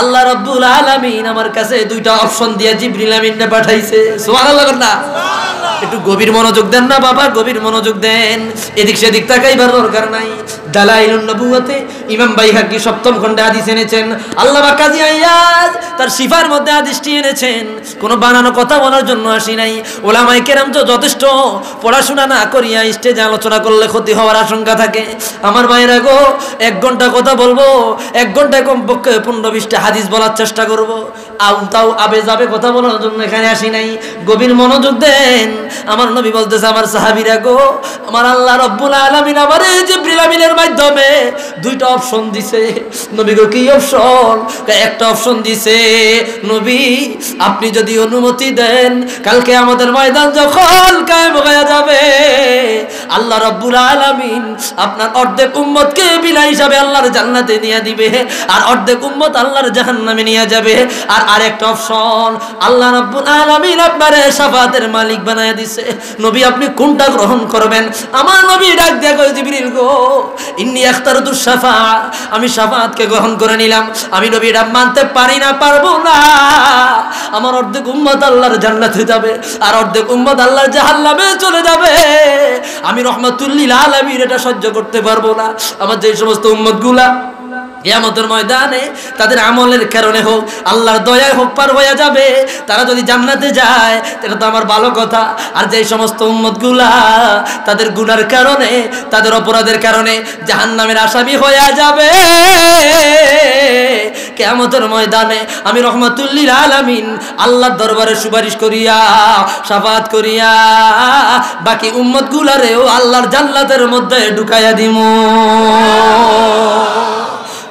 আল্লাহ রাব্বুল আলামিন আমার কাছে দুইটা অপশন দিয়ে জিবরিল পাঠাইছে। সুবহানাল্লাহ না। একটু গভীর মনোযোগ দেন না বাবা গভীর মনোযোগ দেন। এদিক সেদিক তাকাইবার দরকার নাই। নবুয়তে ইমাম বাইহাকি সপ্তম হাদিস এনেছেন। কাজী তার মধ্যে এনেছেন। বানানো কথা বলার জন্য আসি নাই। কেরাম তো যথেষ্ট। পড়াশোনা না করিয়া স্টেজে আলোচনা করলে ক্ষতি হওয়ার আশঙ্কা থাকে। আমার ভাইরা গো, এক ঘণ্টা কথা বলব, এক ঘন্টায় কমপক্ষে পনেরো বিশটা হাদিস বলার চেষ্টা করব। আউ তাও আবে যাবে কথা বলার জন্য এখানে আসি নাই। গভীর মনোযোগ দেন। আমার নবী বলতেছে, আমার সাহাবিরা গো, আমার আল্লাহ রব্বুল আলামিন আমার যে ব্রিলামিনের মাধ্যমে দুইটা অপশন দিছে। নবী গো, কি অপশন একটা অপশন দিছে। নবী, আপনি যদি অনুমতি দেন, কালকে আমাদের ময়দান যখন কায়েম হয়ে যাবে, আল্লাহ রব্বুল আলামিন আপনার অর্ধেক উম্মতকে বিনা হিসাবে আল্লাহর জান্নাতে নিয়ে দিবে আর অর্ধেক উম্মত আল্লাহর জাহান্নামে নিয়ে যাবে। আর আরেকটা অপশন আল্লাহ রব্বুল আলামিন আপনারে শাফাতের মালিক বানায় দিছে। নবী, আপনি কোনটা গ্রহণ করবেন? আমার নবী ডাক কই জিবরিল গো ইন্নি আখতার দুঃসাফা আমি সাফাতকে গ্রহণ করে নিলাম। আমি নবীরা মানতে পারি না, পারব না। আমার অর্ধেক উম্মত আল্লাহর জান্নাতে যাবে, আর অর্ধেক উম্মত আল্লাহর জাহান্নামে চলে যাবে। আমি রহমাতুল্লিল আলামিন, এটা সহ্য করতে পারব না। আমার যে সমস্ত উম্মত গুলা ইয়ামতের ময়দানে তাদের আমলের কারণে হোক, আল্লাহর দয়ায় হোক, পার হয়ে যাবে। তারা যদি জান্নাতে যায় এটা তো আমার ভালো কথা। আর যে সমস্ত উম্মতগুলা তাদের গুনার কারণে, তাদের অপরাধের কারণে জাহান্নামের আসামি হয়ে যাবে। কেমতের ময়দানে আমি রহমতুল্লিল আলামিন আল্লাহর দরবারে সুপারিশ করিয়া, সাফাত করিয়া, বাকি উম্মত গুলারেও আল্লাহর জান্নাতের মধ্যে ঢুকাইয়া দিমু।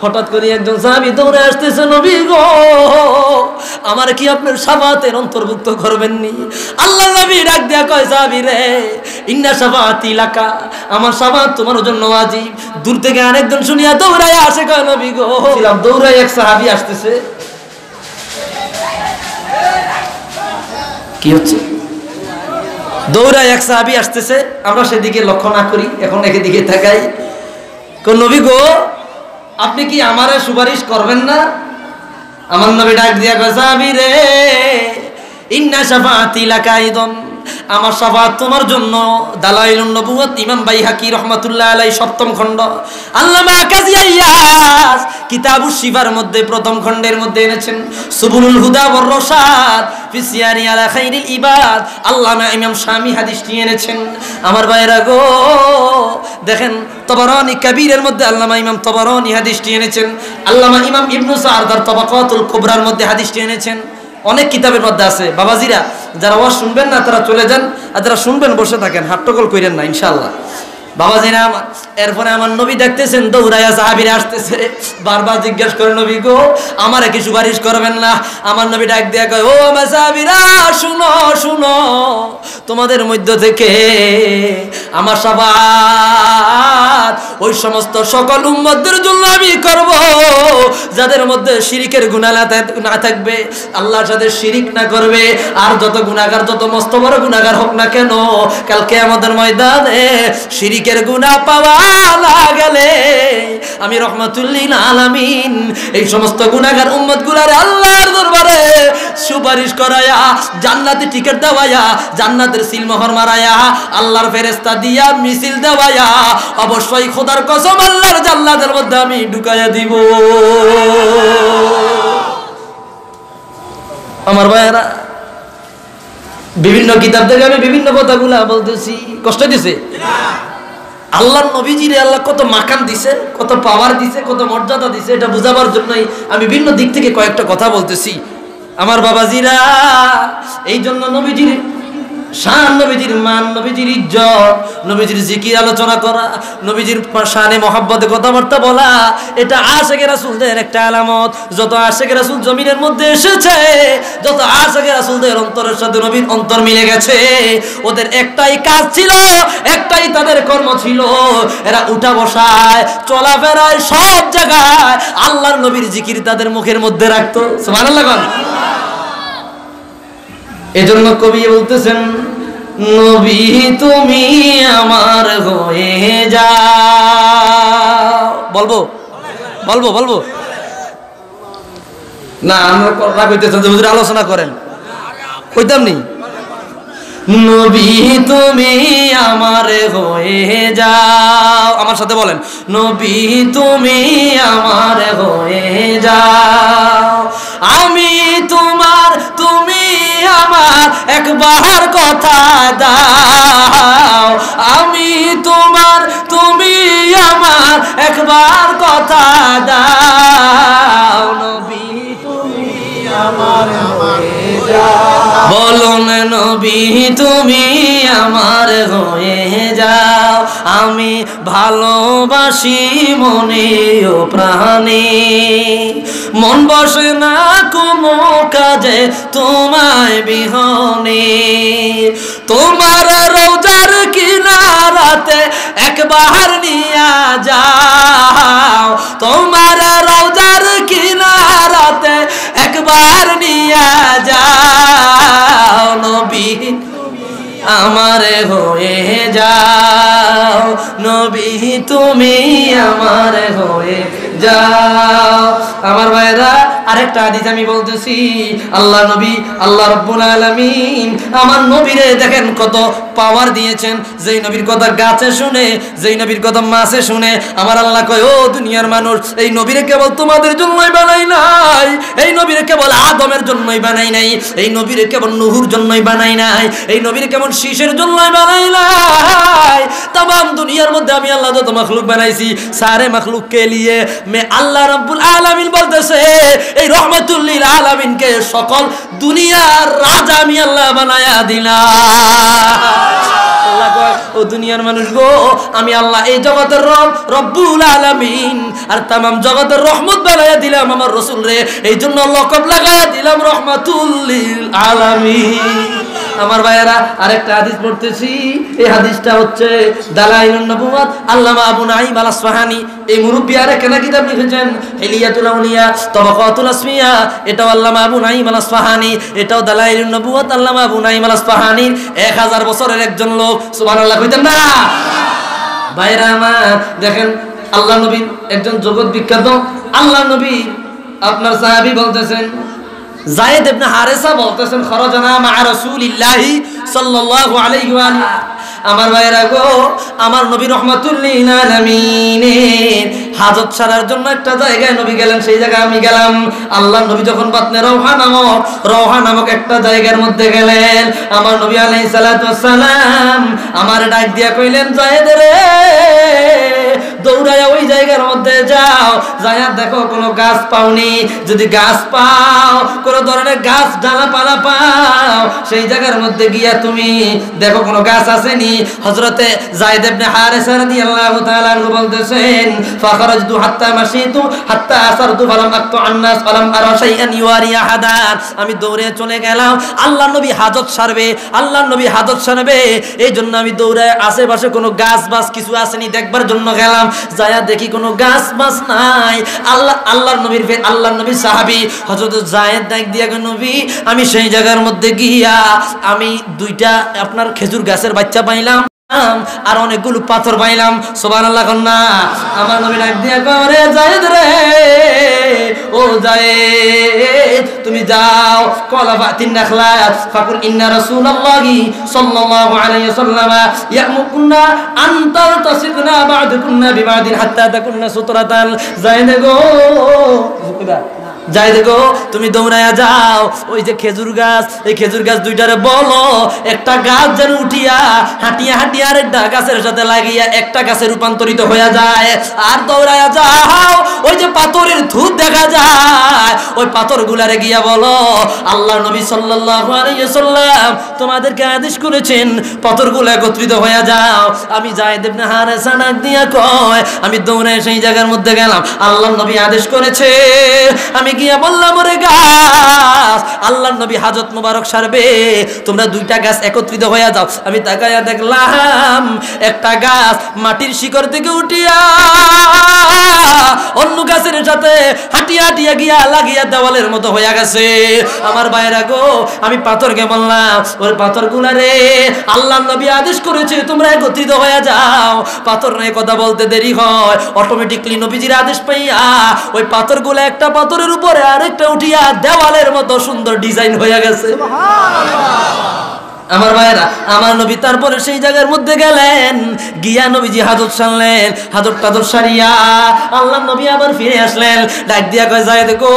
হঠাৎ করে একজন সাহাবি দৌড়ে আসতেছে, নবী গো, আমার কি আপনার সাবাতের অন্তর্ভুক্ত করবেন নি আল্লাহ নবী ডাক দিয়া কয়, সাহাবি রে, ইন্না সাবাত ইলাকা আমার সাবাত তোমার জন্য আজি দূর থেকে আরেকজন শুনিয়া দৌড়ায় আসে, কয়, নবী গো। ছিলাম দৌড়াই এক সাহাবি আসতেছে। কি হচ্ছে? দৌড়ায় এক সাহাবি আসতেছে, আমরা সেদিকে লক্ষ্য না করি, এখন এদিকে তাকাই। নবী গো আপনি কি আমারে সুপারিশ করবেন না? আমার নবী ডাক দিয়া সাহাবি রে ইন্না সাফাতি লাকাইদন। আমার সাফাত তোমার জন্য দালাইলুন নবুয়ত ইমাম বাইহাকি রহমাতুল্লাহ আলাই সপ্তম খণ্ড। আল্লামা কাজী আইয়াস কিতাবুস শিফার মধ্যে প্রথম খণ্ডের মধ্যে এনেছেন, সুবুলুল হুদা ওয়ার রশাদ ফি সিয়ারি আলা খাইরিল ইবাদ। আল্লামা ইমাম শামি হাদিসটি এনেছেন। আমার ভাইরা গো, দেখেন, তবরানি কাবীরের মধ্যে আল্লামা ইমাম তবরানি হাদিসটি এনেছেন। আল্লামা ইমাম ইবনু সার তার তবাকাতুল কুবরার মধ্যে হাদিসটি এনেছেন। অনেক কিতাবের মধ্যে আছে। বাবাজিরা, যারা ওয়াজ শুনবেন না, তারা চলে যান, আর যারা শুনবেন, বসে থাকেন। হাট্টগোল করেন না ইনশাল্লাহ বাবাজিরা আমার এরপরে আমার নবী দেখতেছেন, দৌড়াইয়া সাহাবিরা আসতেছে। বারবার জিজ্ঞেস করে, নবী গো, আমারে কি সুপারিশ করবেন না? আমার নবী ডাক দিয়া কয়, ও আমার সাহাবিরা, শুনো শুনো, তোমাদের মধ্য থেকে আমার সাবাত, ওই সমস্ত সকল উম্মতদের জন্য আমি করব। যাদের মধ্যে শিরিকের গুণা না থাকবে, আল্লাহর সাথে শিরিক না করবে, আর যত গুণাগার, যত মস্ত বড় গুণাগার হোক না কেন কালকে আমাদের ময়দানে শিরিকের গুণা পাওয়া না গেলে আমি রহমাতুল্লিন আলামিন এই সমস্ত গুণাগার উম্মত গুলারে আল্লাহর দরবারে সুপারিশ করায়া, জান্নাতে টিকিট দেওয়ায়া, জান্নাতের সিলমোহর মারায়া, আল্লাহর ফেরেস্তা দিয়া মিছিল দেওয়ায়া, অবশ্যই খোদার কসম আল্লাহর জান্নাতের মধ্যে আমি ঢুকাইয়া দিব। আমার ভাইয়েরা, বিভিন্ন কিতাব থেকে আমি বিভিন্ন কথাগুলা বলতেছি। কষ্ট দিছে? আল্লাহ নবীজিরে আল্লাহ কত মাকান দিছে, কত পাওয়ার দিছে, কত মর্যাদা দিছে, এটা বোঝাবার জন্যই আমি ভিন্ন দিক থেকে কয়েকটা কথা বলতেছি। আমার বাবাজিরা, এই জন্য নবীজির শান নবীজির মান, নবীজির ইজ্জত, নবীজির জিকির আলোচনা করা, নবীজির শানে মহাব্বতে কথাবার্তা বলা, এটা আশেকের রাসূলদের একটা আলামত। যত আশেকের রাসূল জমিনের মধ্যে এসেছে, যত আশেকের রাসূলদের অন্তরের সাথে নবীর অন্তর মিলে গেছে, ওদের একটাই কাজ ছিল, একটাই তাদের কর্ম ছিল, এরা উঠা বসায়, চলাফেরায় সব জায়গায় আল্লাহর নবীর জিকির তাদের মুখের মধ্যে রাখতো। সুবহানাল্লাহ এজন্য কবি বলতেছেন, নবী, তুমি আমার হয়ে যা বলব? বলব বলব? না, আমরা রাগ হইতেছেন আলোচনা করেন। কইতাম নি? নবী তুমি আমার হয়ে যাও। আমার সাথে বলেন, নবী তুমি আমার হয়ে যাও। আমি তোমার, তুমি আমার একবার কথা দাও। আমি তোমার, তুমি আমার একবার কথা দাও। নবী তুমি আমার হয়ে যাও। বলুন নবী, তুমি আমার হয়ে যাও। আমি ভালোবাসি মনে ও প্রাণে। মন বসে না কোনো কাজে তোমায় বিহনে। তোমার রোজার কিনারাতে একবার নিয়া যাও। তোমার রোজার কিনারাতে একবার নিয়া যাও নবী আমার হয়ে যাও। নবী তুমি আমার হয়ে আমার ভাইরা আরেকটা হাদিস আমি বলতেছি। আল্লাহ নবী, আল্লাহ রব্বুল আলামিন আমার নবীরে দেখেন কত পাওয়ার দিয়েছেন। যেই নবীর কথা গাছে শুনে, যেই নবীর কথা মাছে শুনে আমার আল্লাহ কয়, ও দুনিয়ার মানুষ, এই নবীরে কেবল তোমাদের জন্যই বানাই নাই, এই নবীরে কেবল আদমের জন্যই বানাই নাই, এই নবীরে কেবল নুহুর জন্যই বানাই নাই, এই নবীরে কেবল শীষের জন্যই বানাই নাই। তাম দুনিয়ার মধ্যে আমি আল্লাহ যত মখলুক বানাইছি, সারে মখলুক কে লিয়ে মে আল্লাহ রব্বুল আলামিন বলতেছে এই রহমতুল্লিল আলামিনকে সকল দুনিয়ার রাজা আমি আল্লাহ বানায়া দিলাম। আল্লাহ কয়, ও দুনিয়ার মানুষ গো আমি আল্লাহ এই জগতের রব রব্বুল আলামিন আর তামাম জগতের রহমত বানাইয়া দিলাম আমার রসুল রে। এই জন্য লকব লাগাইয়া দিলাম রহমাতুল্লিল আলামিন। আমার ভাইয়েরা, আরেকটা হাদিস পড়তেছি। এই হাদিসটা হচ্ছে দালাইলুন নবুয়াত আল্লামা আবু নাঈম আল আসফাহানি এই মুরব্বি আরে কেনা কিতাব লিখেছেন? হিলিয়াতুল আউলিয়া, তবাকাতুল আসমিয়া। এটাও আল্লামা আবু নাঈম আল আসফাহানি এটাও দালাইলুন নবুয়াত আল্লামা আবু নাঈম আল আসফাহানির 1000 বছরের একজন লোক, সুবহানাল্লাহ, কইতেন না। ভাইরা আমার, দেখেন, আল্লাহ নবীর একজন জগৎ বিখ্যাত। আল্লাহ নবী, আপনার সাহাবী বলতেছেন জায়েদ ইবনে হারেসা বলতেছেন, খরজানা মা রাসূলিল্লাহি সাল্লাল্লাহু আলাইহি ওয়া আমার ভাইরা গো, আমার নবী রহমাতুল্লিল আলামিনের হাজত সারার জন্য একটা জায়গায় নবী গেলেন, সেই জায়গায় আমি গেলাম। আল্লাহ নবী যখন বাতনে রওহা নামক রওহা নামক একটা জায়গার মধ্যে গেলেন। আমার নবী আলাইহিস সালাতু সালাম আমার ডাক দিয়া কইলেন, জায়েদ রে, দৌড়ায়া ওই জায়গার মধ্যে যাও। যাইয়া দেখো কোনো গাছ পাওনি। যদি গাছ পাও কোনো ধরনের গাছ ডালা পালা পাও। সেই জায়গার মধ্যে গিয়া তুমি, দেখো কোনো গাছ আসেনি। হযরতে যায়েদ ইবনে হারিসা রাদিয়াল্লাহু তাআলা আনহু বলতেছেন, ফাখরাজতু হাত্তা মাশিতু, হাত্তা আসারতু ফালাম আকতু আন্নাস, ফালাম আরা শাইআন ইওয়ারি আহাদান। আমি দৌড়ে চলে গেলাম। আল্লাহর নবী হাজত সারবে, আল্লাহর নবী হাজত সারবে। এই জন্য আমি দৌড়ায় আশেপাশে কোনো গাছ বাস কিছু আসেনি, দেখবার জন্য গেলাম। যায়া দেখি কোনো গাছ বাস নাই। আল্লাহ আল্লাহ নবীর আল্লাহ নবী সাহাবী হযরত জায়েদ ডাক দিয়া গো নবী, আমি সেই জায়গার মধ্যে গিয়া আমি দুইটা আপনার খেজুর গাছের বাচ্চা পাইলাম, আর অনেকগুলো পাথর পাইলাম। সোবান আল্লাহ কন্যা আমার নবী ডাক দিয়া করে, জায়েদ রে, ও জায়েদ, তুমি যাও। কলা বাতিন নাখলাত, ফাকুল ইন্না রাসূলুল্লাহি সাল্লাল্লাহু আলাইহি ওয়াসাল্লাম ইয়ামুকুন্না আন তালতাসিকনা বা'দুকুন্না বিবাদিন হাত্তা তাকুন্না সুতরাতান জায়েদ গো যাই দেখো, তুমি দৌড়াইয়া যাও। ওই যে খেজুর গাছ, এই খেজুর গাছ দুইটারে বলো, একটা গাছ যেন উঠিয়া হাঁটিয়া হাঁটিয়া আরেকটা গাছের সাথে লাগিয়া একটা গাছে রূপান্তরিত হয়ে যায়। আর দৌড়াইয়া যাও, ওই যে পাথরের ধূপ দেখা যায়। ওই পাথর গুলারে গিয়া বলো, আল্লাহ নবী সাল্লাম তোমাদেরকে আদেশ করেছেন, পাথরগুলো একত্রিত হয়ে যাও। আমি যাই দেবনে হারে সানাক দিয়া কয়, আমি দৌড়ে সেই জায়গার মধ্যে গেলাম। আল্লাহ নবী আদেশ করেছে, আমি গিয়া বললাম, ওরে গাছ আল্লাহ নবী হাজত মোবারক সারবে। তোমরা দুইটা গাছ একত্রিত হয়ে যাও। আমি তাকাইয়া দেখলাম, একটা গাছ মাটির শিকড় থেকে উঠিয়া অন্য গাছের সাথে হাঁটিয়া হাঁটিয়া গিয়া লাগিয়া দেওয়ালের মতো হইয়া গেছে। আমার বাইরা গো, আমি পাথরকে বললাম, ওর পাথর রে আল্লাহ নবী আদেশ করেছে, তোমরা একত্রিত হয়ে যাও। পাথর কথা বলতে দেরি হয়। অটোমেটিকলি নবীজির আদেশ পাইয়া, ওই পাথরগুলো একটা পাথরের উপরে আরেকটা উঠিয়া দেওয়ালের মতো সুন্দর ডিজাইন হয়ে গেছে। আমার ভাইরা আমার নবী তারপরে সেই জায়গার মধ্যে গেলেন। গিয়া নবীজি হাজত সারলেন হাজত টাজত সারিয়া। আল্লাহ নবী আবার ফিরে আসলেন, ডাক দিয়া কয়, যায় দেখো,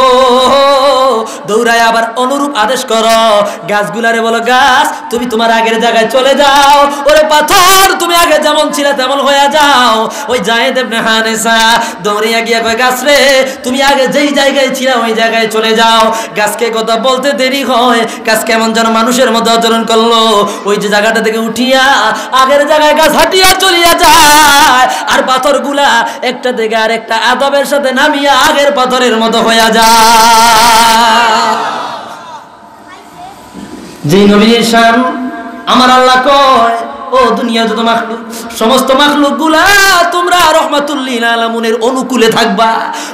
দৌড়ায় আবার অনুরূপ আদেশ করো। গাছগুলারে বলো, গাছ, তুমি তোমার আগের জায়গায় চলে যাও। ওরে পাথর, তুমি আগে যেমন ছিলে তেমন হয়ে যাও। ওই যায় দেবনে হানেসা দৌড়িয়া গিয়া কয়, গাছ রে, তুমি আগে যেই জায়গায় ছিলে ওই জায়গায় চলে যাও। গাছকে কথা বলতে দেরি হয়। গাছ কেমন যেন মানুষের মতো আচরণ করল। ওই যে জায়গাটা থেকে উঠিয়া আগের জায়গায় গাছ হাঁটিয়া চলিয়া যায়। আর পাথরগুলা একটা থেকে আর একটা আদবের সাথে নামিয়া আগের পাথরের মতো হইয়া যায়। যে নবীর শান আমার আল্লাহ কয়, ও দুনিয়া যত মাখলুক, সমস্ত মাখলুকগুলা তোমরা রহমাতুল্লিল আলামুনের অনুকূলে থাকবা।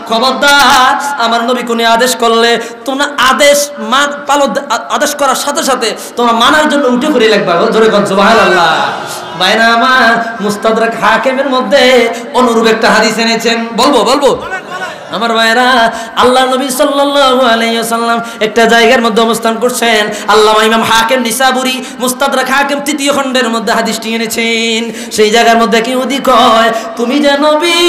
খবরদার, আমার নবী কোনে আদেশ করলে, তোমরা আদেশ মান পালন, আদেশ করার সাথে সাথে তোমরা মানার জন্য উঠে পড়ে লাগবা। ধরে কন, সুবহানাল্লাহ। বাইনা আমার মুস্তাদরাক হাকিমের মধ্যে অনুরূপ একটা হাদিস এনেছেন। বলব বলব? আমার ভাইরা আল্লাহ নবী ওয়াসাল্লাম একটা জায়গার মধ্যে অবস্থান করছেন। আল্লাহ ইমাম হাকিম নিসাবুরি, মুস্তাদরাক হাকিম তৃতীয় খণ্ডের মধ্যে হাদিসটি এনেছেন। সেই জায়গার মধ্যে কি উদি কয় তুমি যে নবী,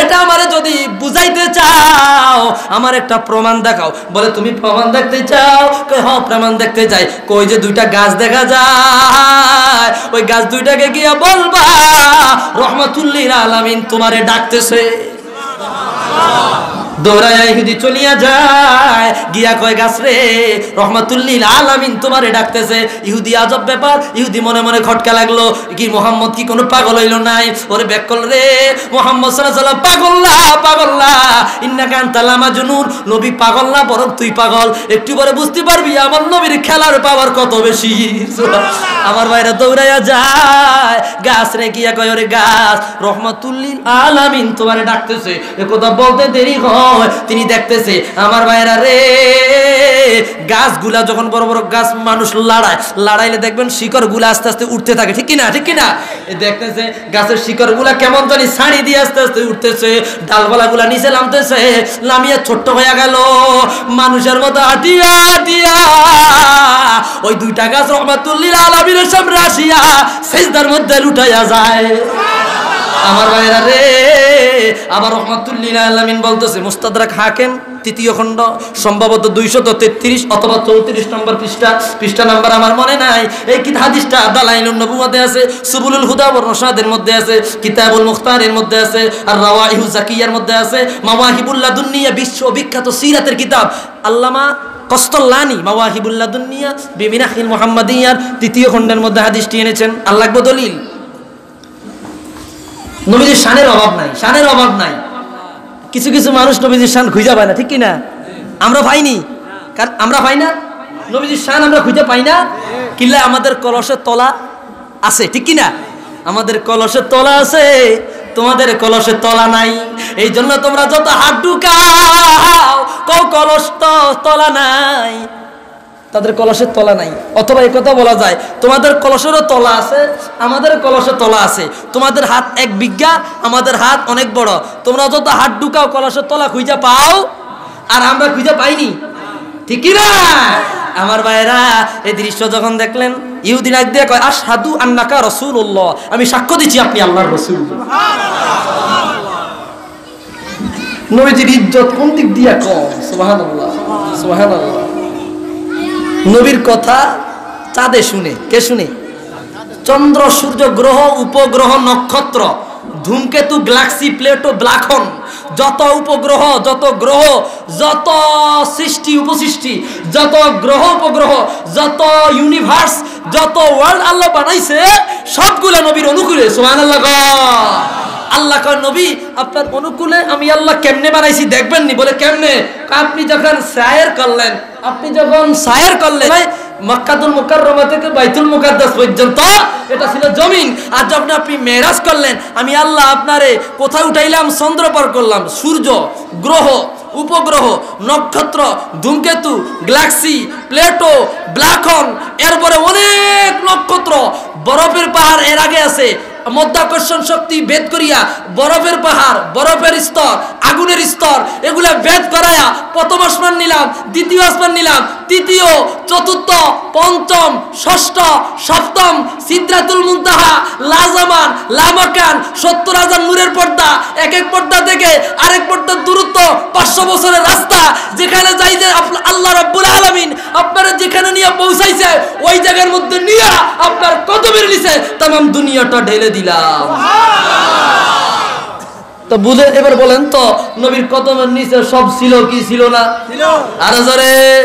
এটা আমারে যদি বুঝাইতে চাও, আমার একটা প্রমাণ দেখাও। বলে, তুমি প্রমাণ দেখতে চাও? হ্যাঁ প্রমাণ দেখতে চাই। কই যে দুইটা গাছ দেখা যায়, ওই গাছ দুইটাকে গিয়া বলবা রহমাতুল্লিল আলামিন তোমারে ডাকতেছে। Allah. Allah. দৌড়ায় ইহুদি চলিয়া যায়। গিয়া কয় গাছ রে রহমাতুল্লিল আলামিন তোমারে ডাকতেছে। ইহুদি আজব ব্যাপার ইহুদি মনে মনে খটকা লাগল। কি মোহাম্মদ কি কোনো পাগল হইল নাই? ওরে ব্যাকল রে মোহাম্মদ সাল্লাল্লাহু আলাইহি পাগল না পাগল না ইন্না কান তালামা জুনুন নবী পাগল না বরং তুই পাগল। একটু পরে বুঝতে পারবি আমার নবীর খেলার পাওয়ার কত বেশি। আমার বাইরে দৌড়াইয়া যায়। গাছ রে গিয়া কয় ওরে গাছ রহমাতুল্লিল আলামিন তোমারে ডাকতেছে। এ কথা বলতে দেরি হয়। তিনি দেখতেছে, আমার ভাইরা রে, গাছগুলা যখন বড় বড় গাছ মানুষ লাড়ায়, লাড়াইলে দেখবেন শিকড়গুলা আস্তে আস্তে উঠতে থাকে, ঠিক কিনা ঠিক কিনা? দেখতেছে, গাছের শিকড়গুলা কেমন জানি ছাড়ি দিয়ে আস্তে আস্তে উঠতেছে ডালপালা গুলা নিচে নামতেছে, নামিয়ে ছোট্ট হয়ে গেল, মানুষের মতো হাঁটিয়া দিয়া ওই দুইটা গাছ রহমাতুল্লিল আলামিনের সামনে আসিয়া সেজদার মধ্যে লুটাইয়া যায়। আমার ভাইরা রে আবার রহমাতুল্লিল আলামিন বলতেছে, মুস্তাদরাক হাকিম, তৃতীয় খণ্ড, সম্ভবত দুইশত তেত্রিশ অথবা চৌত্রিশ নম্বর পৃষ্ঠা পৃষ্ঠা নাম্বার আমার মনে নাই। এই কি হাদিসটা? দালাইলুন নবুয়াতে আছে, সুবুলুল হুদা রশাদের মধ্যে আছে, কিতাবুল মুখতারের মধ্যে আছে, আর রাওয়াইহু জাকিয়ার মধ্যে আছে মাওয়াহিবুল্লাহ দুনিয়া বিশ্ব বিখ্যাত সিরাতের কিতাব। আল্লামা কস্তল্লানি মাওয়াহিবুল্লাহ দুনিয়া বিমিনাহিল মুহাম্মাদিয়ার তৃতীয় খণ্ডের মধ্যে হাদিসটি এনেছেন। আল্লাহ দলিল। নবীজির শানের অভাব নাই, শানের অভাব নাই। কিছু কিছু মানুষ নবীজির শান খুঁজে পায় না, ঠিক কি না আমরা পাইনি। কারণ আমরা পাই না? নবীজির শান আমরা খুঁজে পাই না। কিল্লা আমাদের কলসের তলা আছে, ঠিক কি না আমাদের কলসের তলা আছে, তোমাদের কলসের তলা নাই। এই জন্য তোমরা যত হাত ঢুকাও কলস তলা নাই। তাদের কলসের তলা নাই। অথবা কথা বলা যায়, তোমাদের কলসেরও তলা আছে, আমাদের কলসের তলা আছে। তোমাদের হাত এক বিজ্ঞা আমাদের হাত অনেক বড়। তোমরা যত হাত ঢুকাও, কলসের তলা খুঁজে পাও, আর আমরা খুঁজে পাইনি। ঠিকই না? আমার ভাইরা এই দৃশ্য যখন দেখলেন ইহুদিন এক দিয়ে কয় আর সাধু আন্নাকা রসুল উল্লাহ আমি সাক্ষ্য দিচ্ছি আপনি আল্লাহর রসুল। নবীজির ইজ্জত কোন দিক দিয়া কম? সুবহানাল্লাহ সুবহানাল্লাহ। নবীর কথা চাঁদে শুনে, কে শুনে? চন্দ্র, সূর্য, গ্রহ, উপগ্রহ, নক্ষত্র, ধূমকেতু, গ্যালাক্সি, প্লেটো ব্ল্যাকহন যত উপগ্রহ, যত গ্রহ, যত সৃষ্টি, উপসৃষ্টি, যত গ্রহ, উপগ্রহ, যত ইউনিভার্স যত ওয়ার্ল্ড আল্লাহ বানাইছে, সবগুলা নবীর অনুকূলে সোহান আল্লাহ আল্লাহ কয়, নবী, আপনার অনুকূলে আমি আল্লাহ কেমনে বানাইছি দেখবেন নি বলে, কেমনে? আপনি যখন সায়ের করলেন, আপনি যখন সায়ের করলেন মক্কাতুল মুকাররমা থেকে বাইতুল মুকাদ্দাস পর্যন্ত এটা ছিল জমিন। আর যখন আপনি মেরাজ করলেন, আমি আল্লাহ আপনারে কোথায় উঠাইলাম? চন্দ্র পার করলাম। সূর্য, গ্রহ, উপগ্রহ, নক্ষত্র, ধূমকেতু, গ্যালাক্সি, প্লেটো ব্ল্যাকহন এরপরে অনেক নক্ষত্র। বরফের পাহাড় এর আগে আছে। মধ্যাকর্ষণ শক্তি ভেদ করিয়া বরফের পাহাড়, বরফের স্তর, আগুনের স্তর, এগুলা ভেদ করায়া প্রথম আসমান নিলাম, দ্বিতীয় আসমান নিলাম, তৃতীয়, চতুর্থ, পঞ্চম, ষষ্ঠ, সপ্তম সিদ্ধাতুল মুন্তাহা, লাজামান, লামাকান, সত্তর হাজার নূরের পর্দা এক এক পর্দা থেকে আরেক পর্দার দূরত্ব, পাঁচশো বছরের রাস্তা, যেখানে যাই যে আল্লাহ রাব্বুল আলামিন আপনারা যেখানে নিয়ে পৌঁছাইছে, ওই জায়গার মধ্যে নিয়ে আপনার কত বেরিয়েছে তাম দুনিয়াটা ঢেলে দিলাম। তো বুঝে এবার বলেন তো নবীর কদমের নিচে সব ছিল কি ছিল না? আরও জোরে।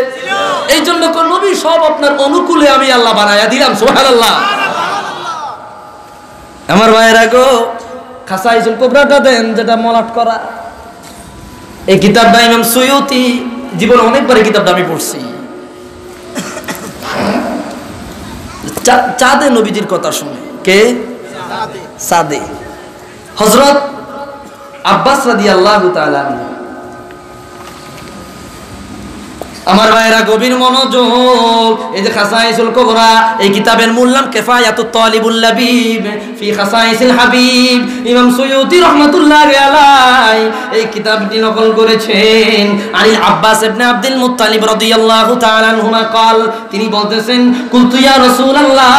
এই জন্য নবী সব আপনার অনুকূলে আমি আল্লাহ বানায়া দিলাম সুবহানাল্লাহ। আমার ভাইয়েরা গো খাসাইজুল কোবরাটা দেন যেটা মলাট করা। এই কিতাবটা ইমাম সুয়ুতি জীবনে অনেকবার এই কিতাবটা আমি পড়ছি। চা- চাঁদে নবীজির কথা শুনে। কে? সাদে। হজরত আব্বাস রাদি আল্লাহ আমার ভাইরা গভীর মনোযোগ এই যে খাসাইসুল কোবরা এই কিতাবের মূল নাম কিফায়াতুত তালিবুল লাবিব ফি খাসাইসিল হাবিব ইমাম সুয়ুতি রাহমাতুল্লাহ আলাই এই কিতাবটি নকল করেছেন Ali Abbas ibn Abdul Muttalib রাদিয়াল্লাহু তাআলা আনহুমা قال তিনি বলতেছেন কুলতু ইয়া রাসূলুল্লাহ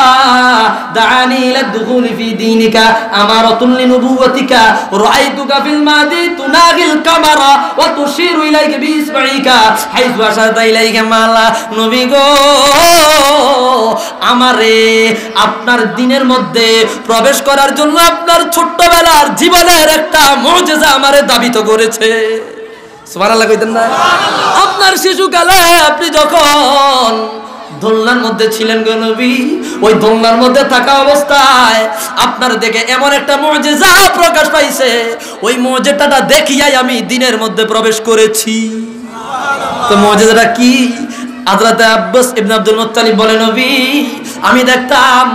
দাআনি ইলা দুখুল ফি দীনিকা আমারাতুন লিনুবুওয়াতিকা রাআইতুকা ফিল মাদি তুনাগিল কামারা ওয়া তুশিরু ইলাইকা বিইসবাইকা হাইযু আশারতা ইলাইকা মালা নবী গো আমারে আপনার দিনের মধ্যে প্রবেশ করার জন্য আপনার ছোট্টবেলার জীবনের একটা মুজিজা আমারে দাবিত করেছে। সুবহানাল্লাহ কইতেন না? আপনার শিশুকালে আপনি যখন দোলনার মধ্যে ছিলেন গো নবী ওই দোলনার মধ্যে থাকা অবস্থায় আপনার দেখে এমন একটা মজেজা প্রকাশ পাইছে। ওই মজেটাটা দেখিয়াই আমি দিনের মধ্যে প্রবেশ করেছি। তো মজাদারা কি? আদরাতে আব্বাস ইবনে আব্দুল মুত্তালিব বলে, নবী, আমি দেখতাম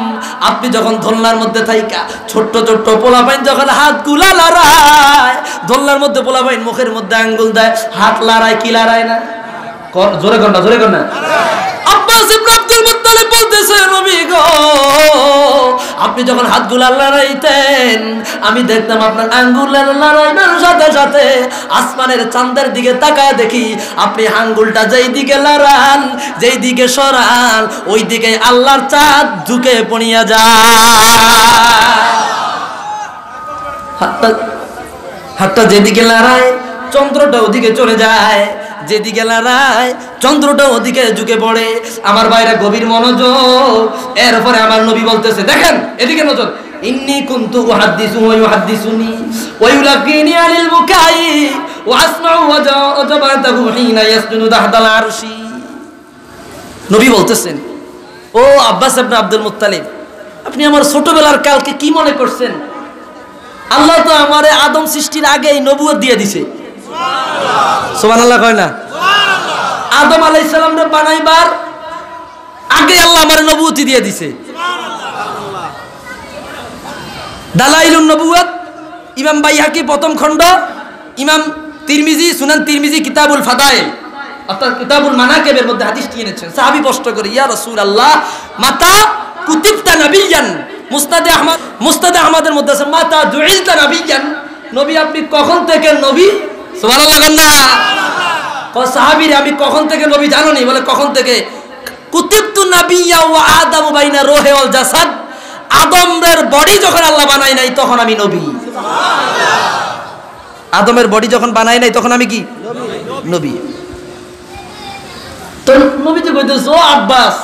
আপনি যখন দোলনার মধ্যে থাইকা, ছোট্ট ছোট্ট পোলাপাইন যখন হাতগুলা লড়ায় দোলনার মধ্যে পোলাপাইন মুখের মধ্যে আঙ্গুল দেয়, হাত লড়ায়, কি লড়ায় না? জোরে কর না, জোরে কর না। আব্বাস ইবনে আব্দুল মুত্তালিব বলতেছে গো, আপনি যখন হাতগুলা লড়াইতেন, আমি দেখতাম আপনার আঙ্গুল লড়াইবেন সাথে সাথে, আসমানের চাঁদের দিকে তাকায় দেখি, আপনি আঙ্গুলটা যেই দিকে লড়ান, যেই দিকে সরান, ওই দিকে আল্লাহর চাঁদ ঝুঁকে পড়িয়া যায়। হাতটা হাতটা যেদিকে লড়ায়, চন্দ্রটা ওদিকে চলে যায়। যেদিকে লড়ায় চন্দ্রটা ওদিকে ঝুঁকে পড়ে। আমার বাইরে গভীর মনোযোগ। এরপরে আমার নবী বলতেছে, দেখেন, এদিকে নজর। ইন্নি কুনতু উহাদ্দিসু ওয়া ইউহাদ্দিসুনি ওয়া ইউলাকিনি আনিল বুকাই ওয়া আসমাউ ওয়াজাবাতাহু হিনা ইয়াসজুদু তাহতাল আরশি। নবী বলতেছেন, ও আব্বাস ইবনে আব্দুল মুত্তালিব, আপনি আমার ছোটবেলার কালকে কি মনে করছেন? আল্লাহ তো আমারে আদম সৃষ্টির আগেই নবুয়ত দিয়ে দিছে। সুবহানাল্লাহ। কয় না? আদম আলাইহিস সালামরে বানাইবার আগে আল্লাহ আমারে নবুয়তি দিয়ে দিছে। দালাইলুন নবুয়ত ইমাম বাইহাকি প্রথম খণ্ড ইমাম তিরমিজি সুনান তিরমিজি কিতাবুল ফাদাইল। অর্থাৎ কিতাবুল মানাকেবের মধ্যে হাদিসটি এনেছেন। সাহাবী প্রশ্ন করে ইয়া রাসূলুল্লাহ মাতা কুতিবতা নবিয়ান। মুস্তাদে আহমদ মুস্তাদে আহমদের মধ্যে আছে মাতা দুইলতা নবিয়ান। নবী আপনি কখন থেকে নবী? সাহাবীর আমি কখন থেকে নবী জানো নি বলে কখন থেকে? আদামু বাইনা রোহে জাসাদ। আদমের বডি যখন আল্লাহ বানাই নাই তখন আমি নবী। আদমের বডি যখন বানাই নাই তখন আমি কি? নবী তো কইতেছ ও আব্বাস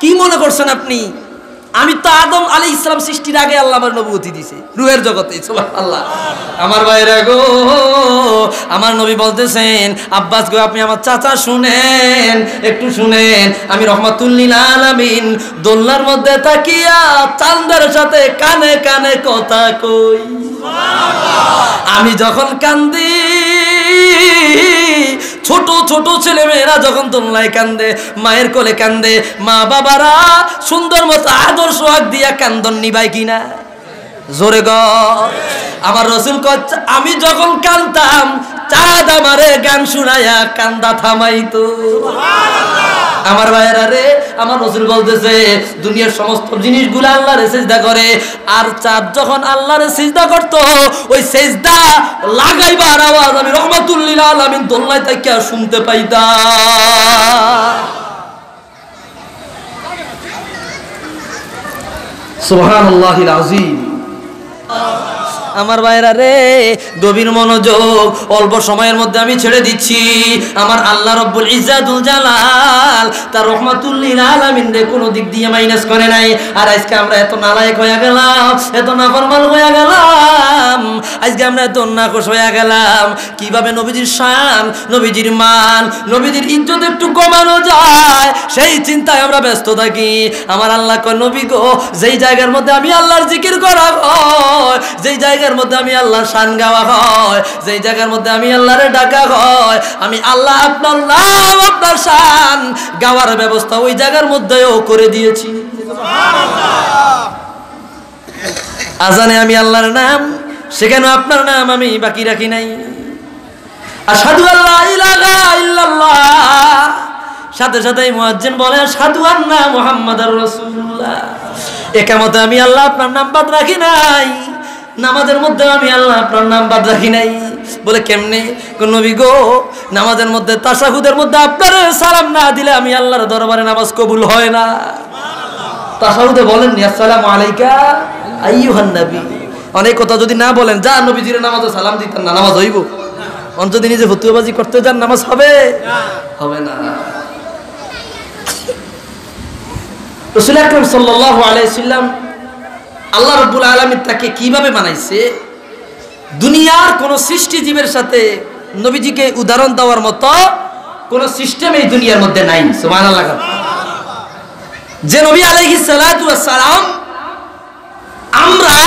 কি মনে করছেন আপনি? আমি তো আদম আলী ইসলাম সৃষ্টির আগে আল্লাহ আমার নবুতি দিছে, রুহের জগতে আল্লাহ আমার ভাইরা গো, আমার নবী বলতেছেন, আব্বাস গো, আপনি আমার চাচা শুনেন, একটু শুনেন, আমি রহমাতুল্লিল আলামিন দোলনার মধ্যে তাকিয়া চান্দের সাথে কানে কানে কথা কই। আমি যখন কান্দি, ছোট ছোট ছেলে মেয়েরা যখন দোলনায় কান্দে, মায়ের কোলে কান্দে মা বাবারা সুন্দর মতো আদর সোহাগ দিয়া কান্দন নিবাই কিনা? জোরে গ। আমার রসুল কচ্ছে আমি যখন কানতাম চাঁদ আমারে গান শুনাইয়া কান্দা থামাইতো। আমার ভাইয়েরা রে আমার রসুল বলতেছে দুনিয়ার সমস্ত জিনিসগুলো আল্লাহরে সেজদা করে আর চাঁদ যখন আল্লাহরে সেজদা করতো ওই সেজদা লাগাইবার আওয়াজ আমি রহমাতুল্লিল আলামিন দোলনায় থেকে শুনতে سبحان الله العظيم. আমার ভাইরা রে, গভীর মনোযোগ, অল্প সময়ের মধ্যে আমি ছেড়ে দিচ্ছি। আমার আল্লাহ রব্বুল ইজাদুল জালাল তার রহমাতুল্লিল আলামিন রে, কোনো দিক দিয়ে মাইনাস করে নাই। আর আজকে আমরা এত নালায়ক হয়ে গেলাম, এত নাফরমান হয়ে গেলাম, আজকে আমরা এত নাকশ হয়ে গেলাম। কীভাবে নবীজির শান, নবীজির মান, নবীজির ইজ্জত একটু কমানো যায়, সেই চিন্তায় আমরা ব্যস্ত থাকি। আমার আল্লাহ নবী গো, যেই জায়গার মধ্যে আমি আল্লাহর জিকির করা যেই জায়গার মধ্যে আমি আল্লাহ শান গাওয়া হয়, যেই জায়গার মধ্যে আমি আল্লাহরে ডাকা হয়, আমি আল্লাহ আপনার নাম আপনার শান গাওয়ার ব্যবস্থা ওই জায়গার মধ্যেও করে দিয়েছি। আজানে আমি আল্লাহর নাম, সেখানে আপনার নাম আমি বাকি রাখি নাই। আসাদু আল্লাহ ইলাহা সাথে সাথে মুয়াজ্জিন বলে সাধু আন্না মুহাম্মদ রাসূলুল্লাহ। একামতে আমি আল্লাহ আপনার নাম বাদ রাখি নাই। নামাজের মধ্যে আমি আল্লাহ আপনার নাম বাদ রাখি নাই। বলে কেমনে? নবী গো, নামাজের মধ্যে তাসাহুদের মধ্যে আপনার সালাম না দিলে আমি আল্লাহর দরবারে নামাজ কবুল হয় না। তাসাহুদে বলেন আসসালামু আলাইকা আইয়ুহান নবী। অনেক কথা যদি না বলেন, যা নবীজির নামাজে সালাম দিতেন না, নামাজ হইব। অন্ত দিনই যে ফতুয়াবাজি করতে যান, নামাজ হবে? হবে না। রসুল আকরম সাল্লাহ আলাইসাল্লাম আল্লাহ রব্বুল আলমী তাকে কীভাবে বানাইছে? দুনিয়ার কোন সৃষ্টিজীবের সাথে নবীজিকে উদাহরণ দেওয়ার মতো কোন সিস্টেম এই দুনিয়ার মধ্যে নাই। সুমান আল্লাহ যে নবী আলাইহি সালাম আমরা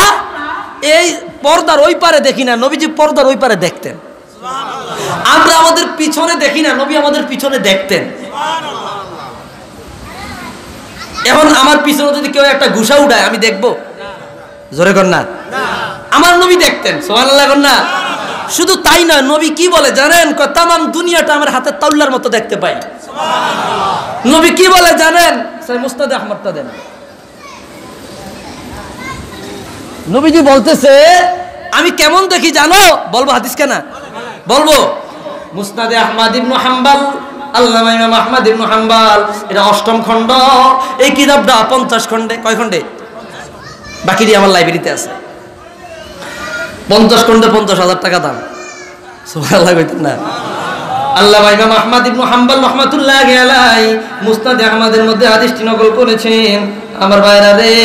এই পর্দার ওই পারে দেখি না নবীজি পর্দার ওই পারে দেখতেন। আমরা আমাদের পিছনে দেখি না নবী আমাদের পিছনে দেখতেন। এখন আমার পিছনে যদি কেউ একটা ঘুষা উঠায় আমি দেখব? জোরে কর না। আমার নবী দেখতেন সোহান না। শুধু তাই না নবী কি বলে জানেন? তাম দুনিয়াটা আমার হাতের তাউল্লার মতো দেখতে পাই। নবী কি বলে জানেন? মুস্তাদ আহমদটা দেন। নবীজি বলতেছে আমি কেমন দেখি জানো? বলব হাদিস কেনা? বলব। মুস্তাদে আহমদ ইবনু হাম্বাল আল্লামা ইমাম আহমদ ইবনু হাম্বাল এটা অষ্টম খণ্ড। এই কিতাবটা পঞ্চাশ খণ্ডে কয় খণ্ডে? বাকি দিয়ে আমার লাইব্রেরিতে আছে। পঞ্চাশ খন্ডে পঞ্চাশ হাজার টাকা দাম। না। আল্লাহ আলাই মুস্তাদ মধ্যে হাদিসটি নকল করেছেন। আমার ভাইরা রে,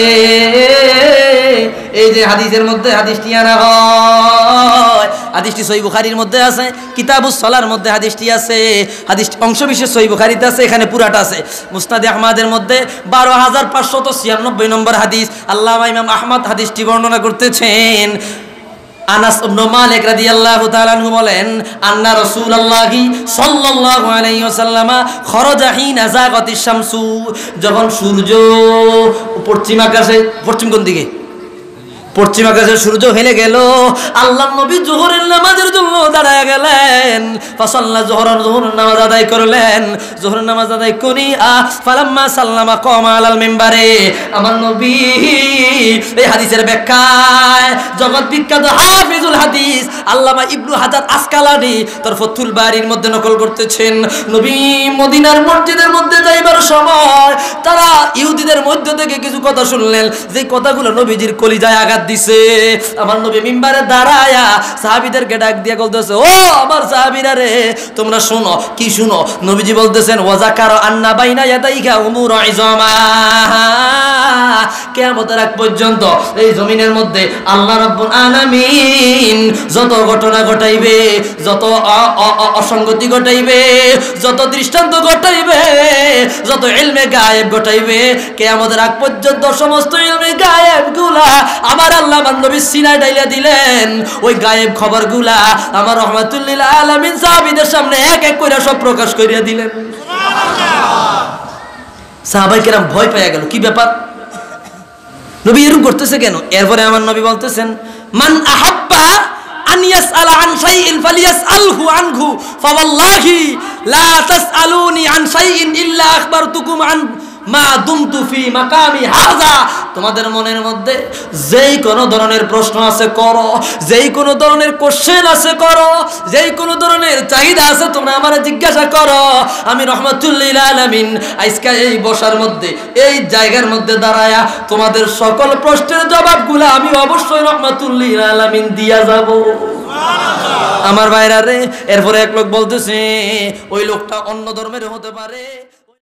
এই যে হাদিসের মধ্যে হাদিসটি আনা হয়। হাদিসটি সই বুখারির মধ্যে আছে, কিতাবুস সলার মধ্যে হাদিসটি আছে, হাদিসটি অংশ বিশেষ সই বুখারিতে আছে, এখানে পুরাটা আছে। মুস্তাদ আহমাদের মধ্যে বারো হাজার পাঁচশত ছিয়ানব্বই নম্বর হাদিস আল্লাহ ইমাম আহমদ হাদিসটি বর্ণনা করতেছেন। আনাস ইবনে মালিক রাদিয়াল্লাহু তাআলা আনহু বলেন, আন্না রাসূলুল্লাহি সাল্লাল্লাহু আলাইহি ওয়াসাল্লাম খরাজা হিনা জাগাতিশ শামসু, যখন সূর্য পশ্চিম আকাশে পশ্চিম কোন দিকে পশ্চিম আকাশে সূর্য হেলে গেল। আল্লাহ নবী জোহরের নামাজের জন্য দাঁড়ায় গেলেন। ফাসাল্লা জোহরের জোহরের নামাজ আদায় করলেন। জোহরের নামাজ আদায় করি, আ, ফালাম্মা সাল্লামা কমা আলাল মেম্বারে। আমার নবী এই হাদিসের ব্যাখ্যায়, জগৎ বিখ্যাত হাফিজুল হাদিস, আল্লামা ইবনু হাজার আসকালানি তার ফতুল বাড়ির মধ্যে নকল করতেছেন। নবী মদিনার মসজিদের মধ্যে যাইবার সময় তারা ইহুদিদের মধ্য থেকে কিছু কথা শুনলেন। যে কথাগুলো নবীজির কলিজায় আঘাত দিছে। আমার নবী মিম্বারে দাঁড়ায়া সাহাবিদেরকে ডাক দিয়ে বলতেছে, ও আমার সাহাবিরা রে, তোমরা শুনো, কি শুনো? নবীজি বলতেছেন ওয়াজাকার আন্না বাইনা ইয়াদাইকা উমুর ইজামা। কিয়ামতের আগ পর্যন্ত এই জমিনের মধ্যে আল্লাহ রাব্বুল আলামিন যত ঘটনা ঘটাইবে, যত অসঙ্গতি ঘটাইবে, যত দৃষ্টান্ত ঘটাইবে, যত ইলমে গায়েব ঘটাইবে, কিয়ামতের আগ পর্যন্ত সমস্ত ইলমে গায়েবগুলা আমার আল্লাহ আমার নবী সিনায় ডাইলা দিলেন। ওই গায়েব খবরগুলা আমার রহমাতুল্লিল আলামিন সাহাবীদের সামনে এক এক করে সব প্রকাশ করিয়া দিলেন। সাহাবাই কেরাম ভয় পেয়ে গেল কি ব্যাপার? নবী এরকম করতেছে কেন? এরপরে আমার নবী বলতেছেন মান আহাব্বা আন ইয়াসআলা আন শাইইন ফালিয়াসআলহু আনহু ফাওয়াল্লাহি লা তাসআলুনি আন শাইইন ইল্লা আখবারতুকুম আন মা দুমতু ফি মাকামি হাযা। তোমাদের মনের মধ্যে যেই কোন ধরনের প্রশ্ন আছে করো, যেই কোন ধরনের কোশ্চেন আছে করো, যেই ধরনের চাহিদা আছে তোমরা আমারে জিজ্ঞাসা করো। আমি রহমাতুল্লিল আলামিন আজকে এই বসার মধ্যে, এই জায়গার মধ্যে দাঁড়ায়া তোমাদের সকল প্রশ্নের জবাবগুলো আমি অবশ্যই রহমাতুল্লিল আলামিন দিয়া যাব। আমার ভাইরা রে, এরপরে এক লোক বলতেছে, ওই লোকটা অন্য ধর্মের হতে পারে।